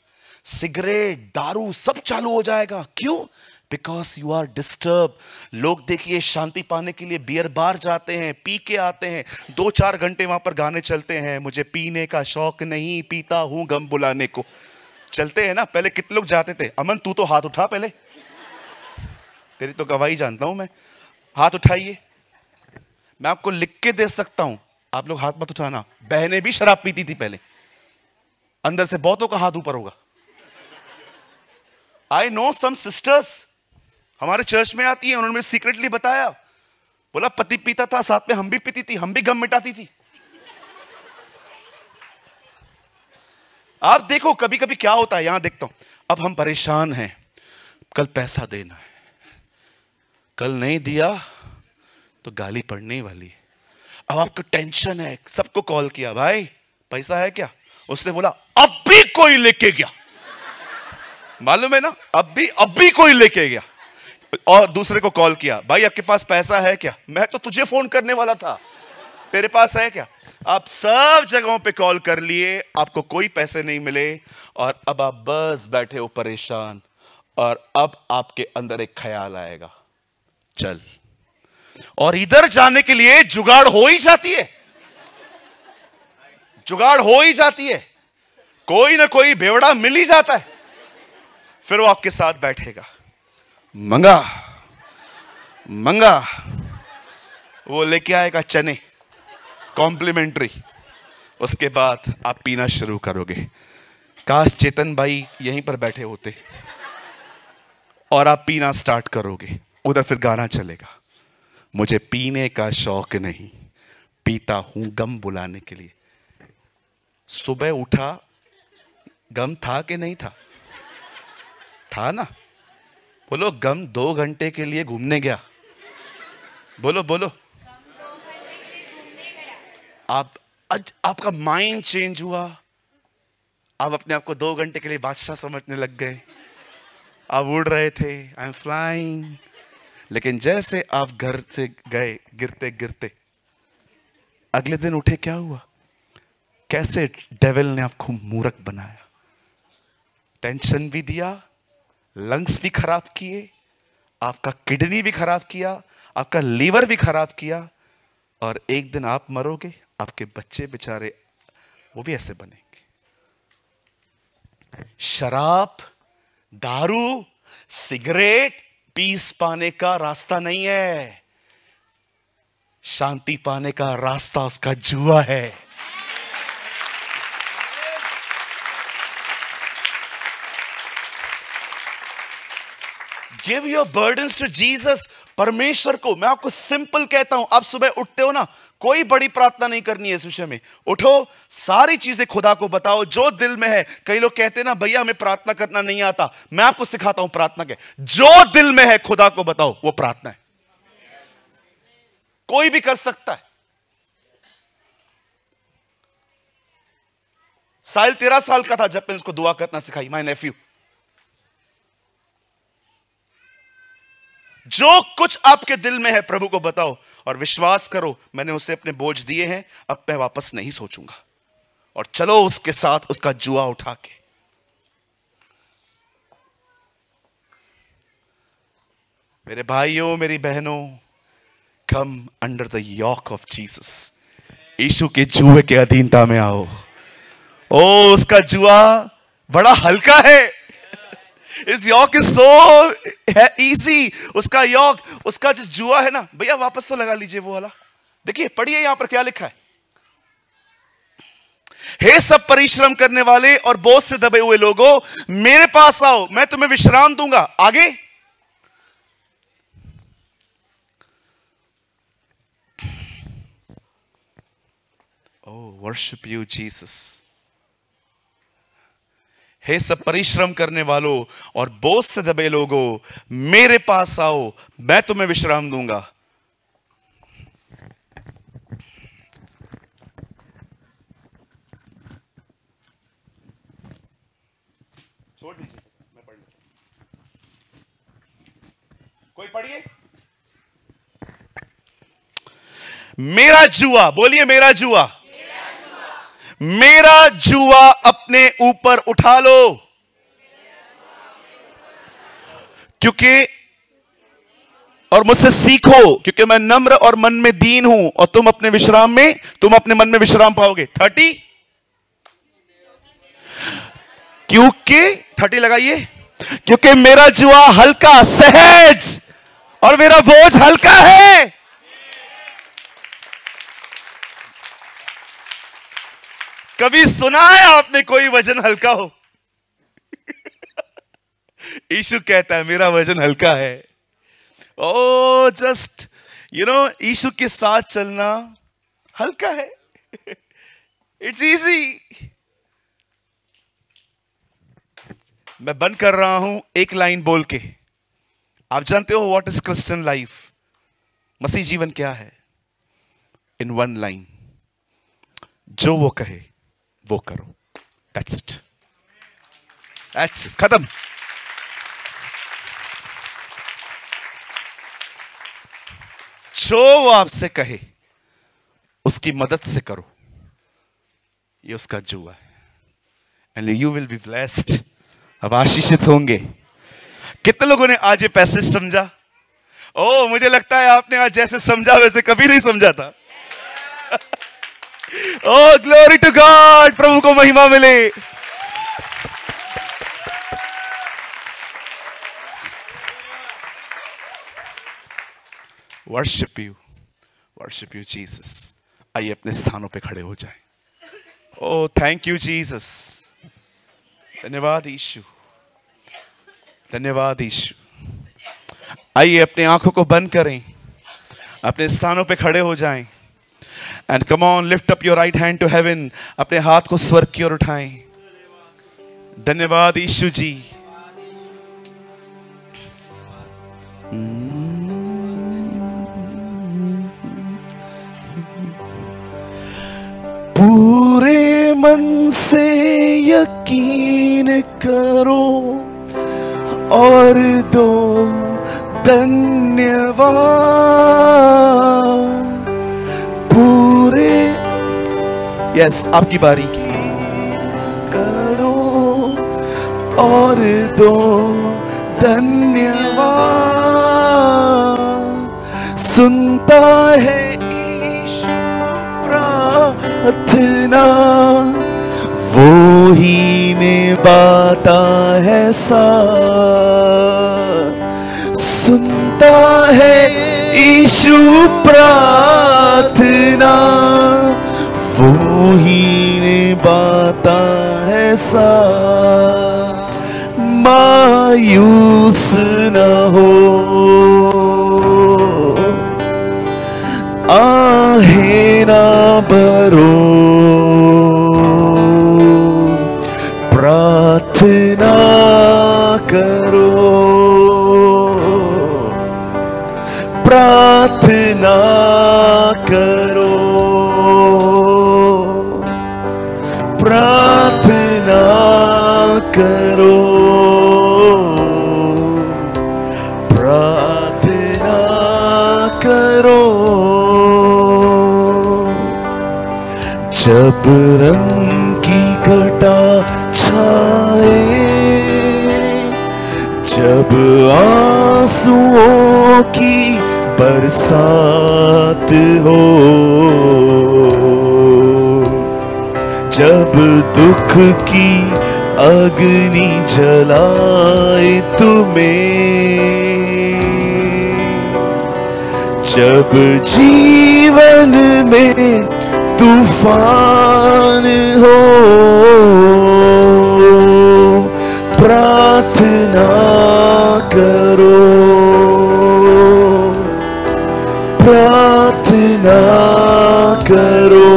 सिगरेट, दारू सब चालू हो जाएगा। क्यों? बिकॉज़ यू आर डिस्टर्ब लोग देखिए, शांति पाने के लिए बियर बार जाते हैं, पी के आते हैं। दो चार घंटे वहाँ पर गाने चलते हैं। मुझे पीने का शौक नहीं, पीता हूँ गम बुलाने को। चलते हैं ना, पहले कितने लोग जाते थे? अमन, तू तो हाथ उठा पहले। तेरी तो गवाही जानता हूँ मैं। हाथ उठाइए। मैं आपको लिख के दे सकता हूँ। आप लोग हाथ मत उठाना। बहनें भी शराब पीती थी पहले। अंदर से बहुतों का हाथ ऊपर होगा। आई नो सम सिस्टर्स हमारे चर्च में आती है, उन्होंने सीक्रेटली बताया। बोला, पति पीता था, साथ में हम भी पीती थी, हम भी गम मिटाती थी। आप देखो कभी कभी क्या होता है, यहाँ देखता हूँ। अब हम परेशान हैं। कल पैसा देना है। कल नहीं दिया तो गाली पड़ने वाली अब आपको टेंशन है, सबको कॉल किया, भाई, पैसा है क्या? उसने बोला, अब भी कोई लेके गया। मालूम है ना? अब भी अब भी कोई लेके गया। और दूसरे को कॉल किया, भाई, आपके पास पैसा है क्या? मैं तो तुझे फ़ोन करने वाला था। तेरे पास है क्या? आप सब जगहों पे कॉल कर लिए, आपको कोई पैसे नहीं मिले, और अब आप बस बैठे हो परेशान, और अब आपके अंदर एक ख्याल आएगा। चल। और इधर जाने के लिए जुगाड़ हो ही जाती है। जुगाड़ हो ही जाती है। कोई ना कोई बेवड़ा मिल ही जाता है। फिर वो आपके साथ बैठेगा। मंगा मंगा। वो लेके आएगा चने कॉम्प्लीमेंट्री उसके बाद आप पीना शुरू करोगे। काश चेतन भाई यहीं पर बैठे होते और आप पीना स्टार्ट करोगे। उधर फिर गाना चलेगा। मुझे पीने का शौक नहीं। पीता हूँ गम बुलाने के लिए। सुबह उठा, गम था कि नहीं था? था ना? बोलो, गम दो घंटे के लिए घूमने गया। बोलो बोलो। आप, आज आपका माइंड चेंज हुआ। आप अपने आप को दो घंटे के लिए बादशाह समझने लग गए। आप उड़ रहे थे आई एम फ्लाइंग लेकिन जैसे आप घर से गए, गिरते गिरते, अगले दिन उठे क्या हुआ? कैसे डेविल ने आपको मूर्ख बनाया? टेंशन भी दिया लंग्स भी खराब किए, आपका किडनी भी खराब किया, आपका लीवर भी खराब किया, और एक दिन आप मरोगे, आपके बच्चे बेचारे, वो भी ऐसे बनेंगे। शराब, दारू, सिगरेट पीस पाने का रास्ता नहीं है। शांति पाने का रास्ता उसका जुआ है। Give your burden to Jesus परमेश्वर को। मैं आपको सिंपल कहता हूँ, आप सुबह उठते हो ना, कोई बड़ी प्रार्थना नहीं करनी है इस विषय में। उठो, सारी चीज़ें खुदा को बताओ, जो दिल में है। कई लोग कहते हैं ना, भैया, हमें प्रार्थना करना नहीं आता। मैं आपको सिखाता हूँ प्रार्थना के। जो दिल में है, खुदा को बताओ, वो प्रार्थना है। कोई भी कर सकता है। साहिल तेरह साल का था जब मैंने उसको दुआ करना सिखाई माई नेफ्यू जो कुछ आपके दिल में है प्रभु को बताओ और विश्वास करो, मैंने उसे अपने बोझ दिए हैं, अब मैं वापस नहीं सोचूँगा। और चलो उसके साथ उसका जुआ उठा के। मेरे भाइयों, मेरी बहनों come under the yoke of Jesus यीशु के जुए के अधीनता में आओ। ओ, उसका जुआ बड़ा हल्का है। इस यॉक इज़ सो इजी उसका यॉक उसका जो जुआ है ना, भैया वापस तो लगा लीजिए वो वाला। देखिए, पढ़िए यहाँ पर क्या लिखा है। हे सब परिश्रम करने वाले और बोझ से दबे हुए लोगों, मेरे पास आओ, मैं तुम्हें विश्राम दूँगा। आगे। ओ वर्शिप यू जीसस हे सब परिश्रम करने वालों और बोझ से दबे लोगों, मेरे पास आओ, मैं तुम्हें विश्राम दूँगा। छोड़ दीजिए कोई पढ़िए? मेरा जुआ, बोलिए मेरा जुआ। मेरा जुआ अपने ऊपर उठा लो। क्योंकि, और मुझसे सीखो, क्योंकि मैं नम्र और मन में दीन हूँ, और तुम अपने विश्राम में, तुम अपने मन में विश्राम पाओगे। थर्टी? क्योंकि, थर्टी लगाइए, क्योंकि मेरा जुआ हल्का, सहज, और मेरा बोझ हल्का है। कभी सुना है आपने कोई वज़न हल्का हो? यीशु कहता है, मेरा वज़न हल्का है। ओ जस्ट यू नो यीशु के साथ चलना हल्का है। इट्स इजी मैं बंद कर रहा हूँ एक लाइन बोल के। आप जानते हो व्हाट इज़ क्रिस्टियन लाइफ मसीह जीवन क्या है? इन वन लाइन जो वो कहे। वो करो दैट्स इट दैट्स इट खत्म जो वो आपसे कहे, उसकी मदद से करो। ये उसका जुआ है। And you will be blessed अब आशीषित होंगे। कितने लोगों ने आज ये पैसेज समझा? ओ मुझे लगता है आपने आज जैसे समझा, वैसे कभी नहीं समझा था। ओ ग्लोरी टू गॉड प्रभु को महिमा मिले। Worship you worship you Jesus आइए अपने स्थानों पे खड़े हो जाएँ। ओ थैंक यू जीसस धन्यवाद ईशु धन्यवाद ईशु आइए अपने आँखों को बंद करें। अपने स्थानों पे खड़े हो जाएँ। And come on lift up your right hand to heaven अपने हाथ को स्वर्ग की ओर उठाएँ। धन्यवाद यीशु जी। पूरे मन से यकीन करो और दो धन्यवाद। यस आपकी बारी। करो और दो धन्यवाद। सुनता है प्रार्थना। वो ही निभाता है सा सुनता है ईशु प्रार्थना। वो ही निभाता है सा। मायूस न हो। आहे ना भरो प्रार्थना करो। प्रार्थना करो। जब रंग की घटा छाए, जब आंसुओं की बरसात हो, जब दुख की अग्नि जलाए तुम्हें, जब जीवन में to find hope. Pratina karo, pratina karo,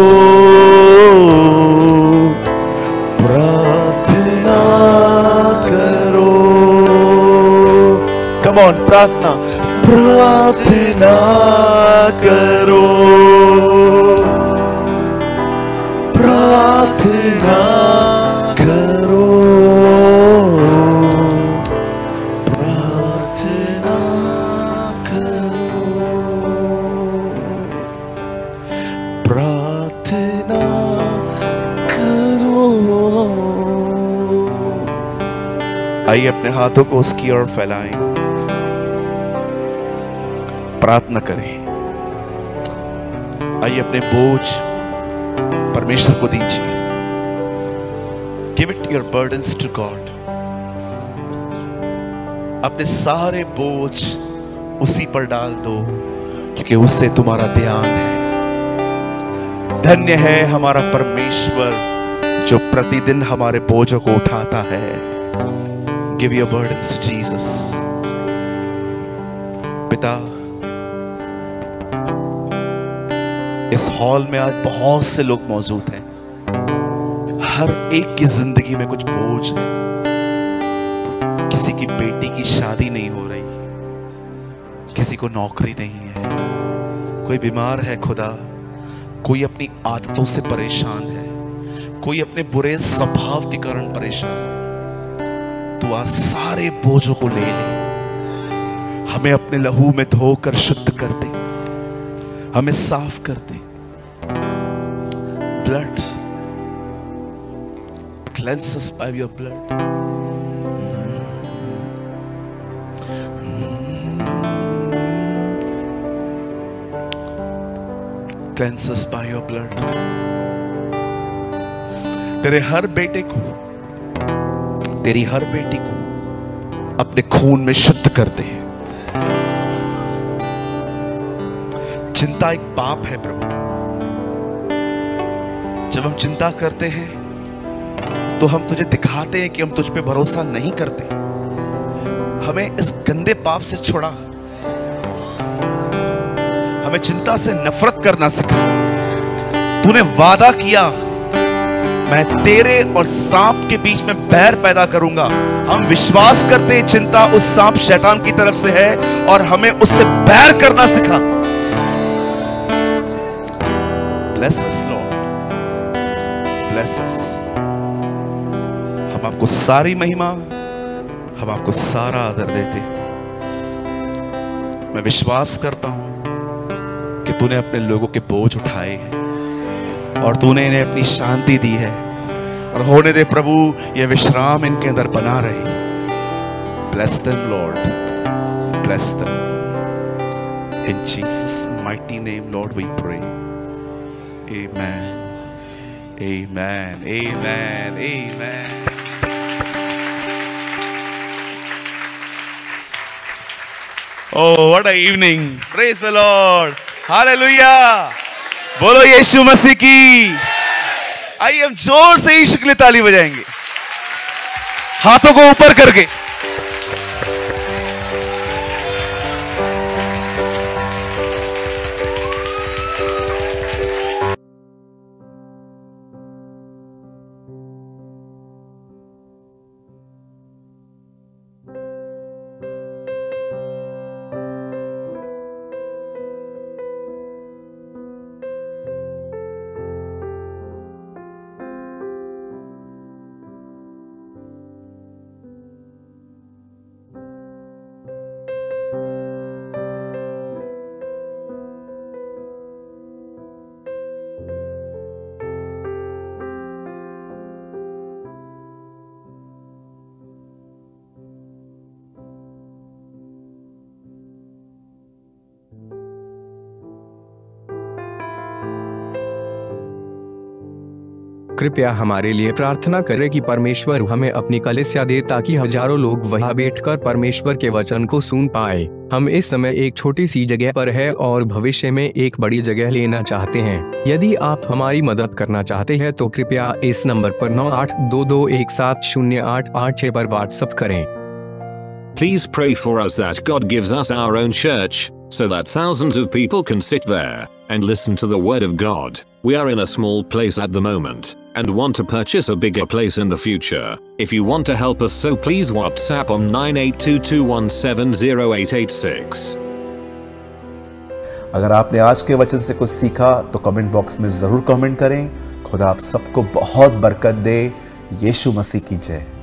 pratina karo. Come on, pratna. Pratina karo. करो। प्रार्थना करो। अपने हाथों को उसकी ओर फैलाएँ। प्रार्थना करें। आइए अपने बोझ परमेश्वर को दीजिए। It your burdens to God अपने सारे बोझ उसी पर डाल दो, क्योंकि उससे तुम्हारा ध्यान है। धन्य है हमारा परमेश्वर, जो प्रतिदिन हमारे बोझों को उठाता है। Give your burdens to Jesus पिता, इस हॉल में आज बहुत से लोग मौजूद हैं। हर एक की ज़िंदगी में कुछ बोझ है। किसी की बेटी की शादी नहीं हो रही, किसी को नौकरी नहीं है। कोई बीमार है खुदा, कोई अपनी आदतों से परेशान है, कोई अपने बुरे स्वभाव के कारण परेशान। तू आज सारे बोझों को ले ले। हमें अपने लहू में धोकर शुद्ध कर दे। हमें साफ़ कर दे। Blood cleanse us by your blood cleanse us by your blood तेरे हर बेटे को, तेरी हर बेटी को अपने खून में शुद्ध कर दे। चिंता एक पाप है प्रभु। जब हम चिंता करते हैं तो हम तुझे दिखाते हैं कि हम तुझ पे भरोसा नहीं करते। हमें इस गंदे पाप से छोड़ा। हमें चिंता से नफरत करना सिखा। तूने वादा किया, मैं तेरे और सांप के बीच में बैर पैदा करूँगा। हम विश्वास करते हैं चिंता उस सांप शैतान की तरफ़ से है और हमें उससे बैर करना सिखा। Bless us हम आपको सारी महिमा, हम आपको सारा आदर देते मैं विश्वास करता हूँ कि तूने अपने लोगों के बोझ उठाए हैं और तूने इन्हें अपनी शांति दी है। और होने दे प्रभु, ये विश्राम इनके अंदर बना रहे। Bless them, lord. Bless them. In jesus mighty name, lord, we pray. Amen. Amen. Amen. Amen. Oh what a evening praise the Lord hallelujah बोलो यीशु मसीह की। आइए हम ज़ोर से यीशु के लिए ताली बजाएँगे। हाथों को ऊपर करके। कृपया हमारे लिए प्रार्थना करें कि परमेश्वर हमें अपनी कलिसिया दे ताकि हज़ारों लोग वहाँ बैठकर परमेश्वर के वचन को सुन पाए। हम इस समय एक छोटी सी जगह पर है और भविष्य में एक बड़ी जगह लेना चाहते हैं। यदि आप हमारी मदद करना चाहते हैं तो कृपया इस नंबर पर नौ आठ दो दो एक सात शून्य आठ आठ छह पर व्हाट्सएप करें। Please pray for us that God gives us our own church, so that thousands of and listen to the Word of God. We are in a small place at the moment and want to purchase a bigger place in the future. If you want to help us, so please WhatsApp on 9822170886. अगर आपने आज के वचन से कुछ सीखा तो कमेंट बॉक्स में ज़रूर कमेंट करें खुदा आप सबको बहुत बरकत दे यीशु मसीह की जय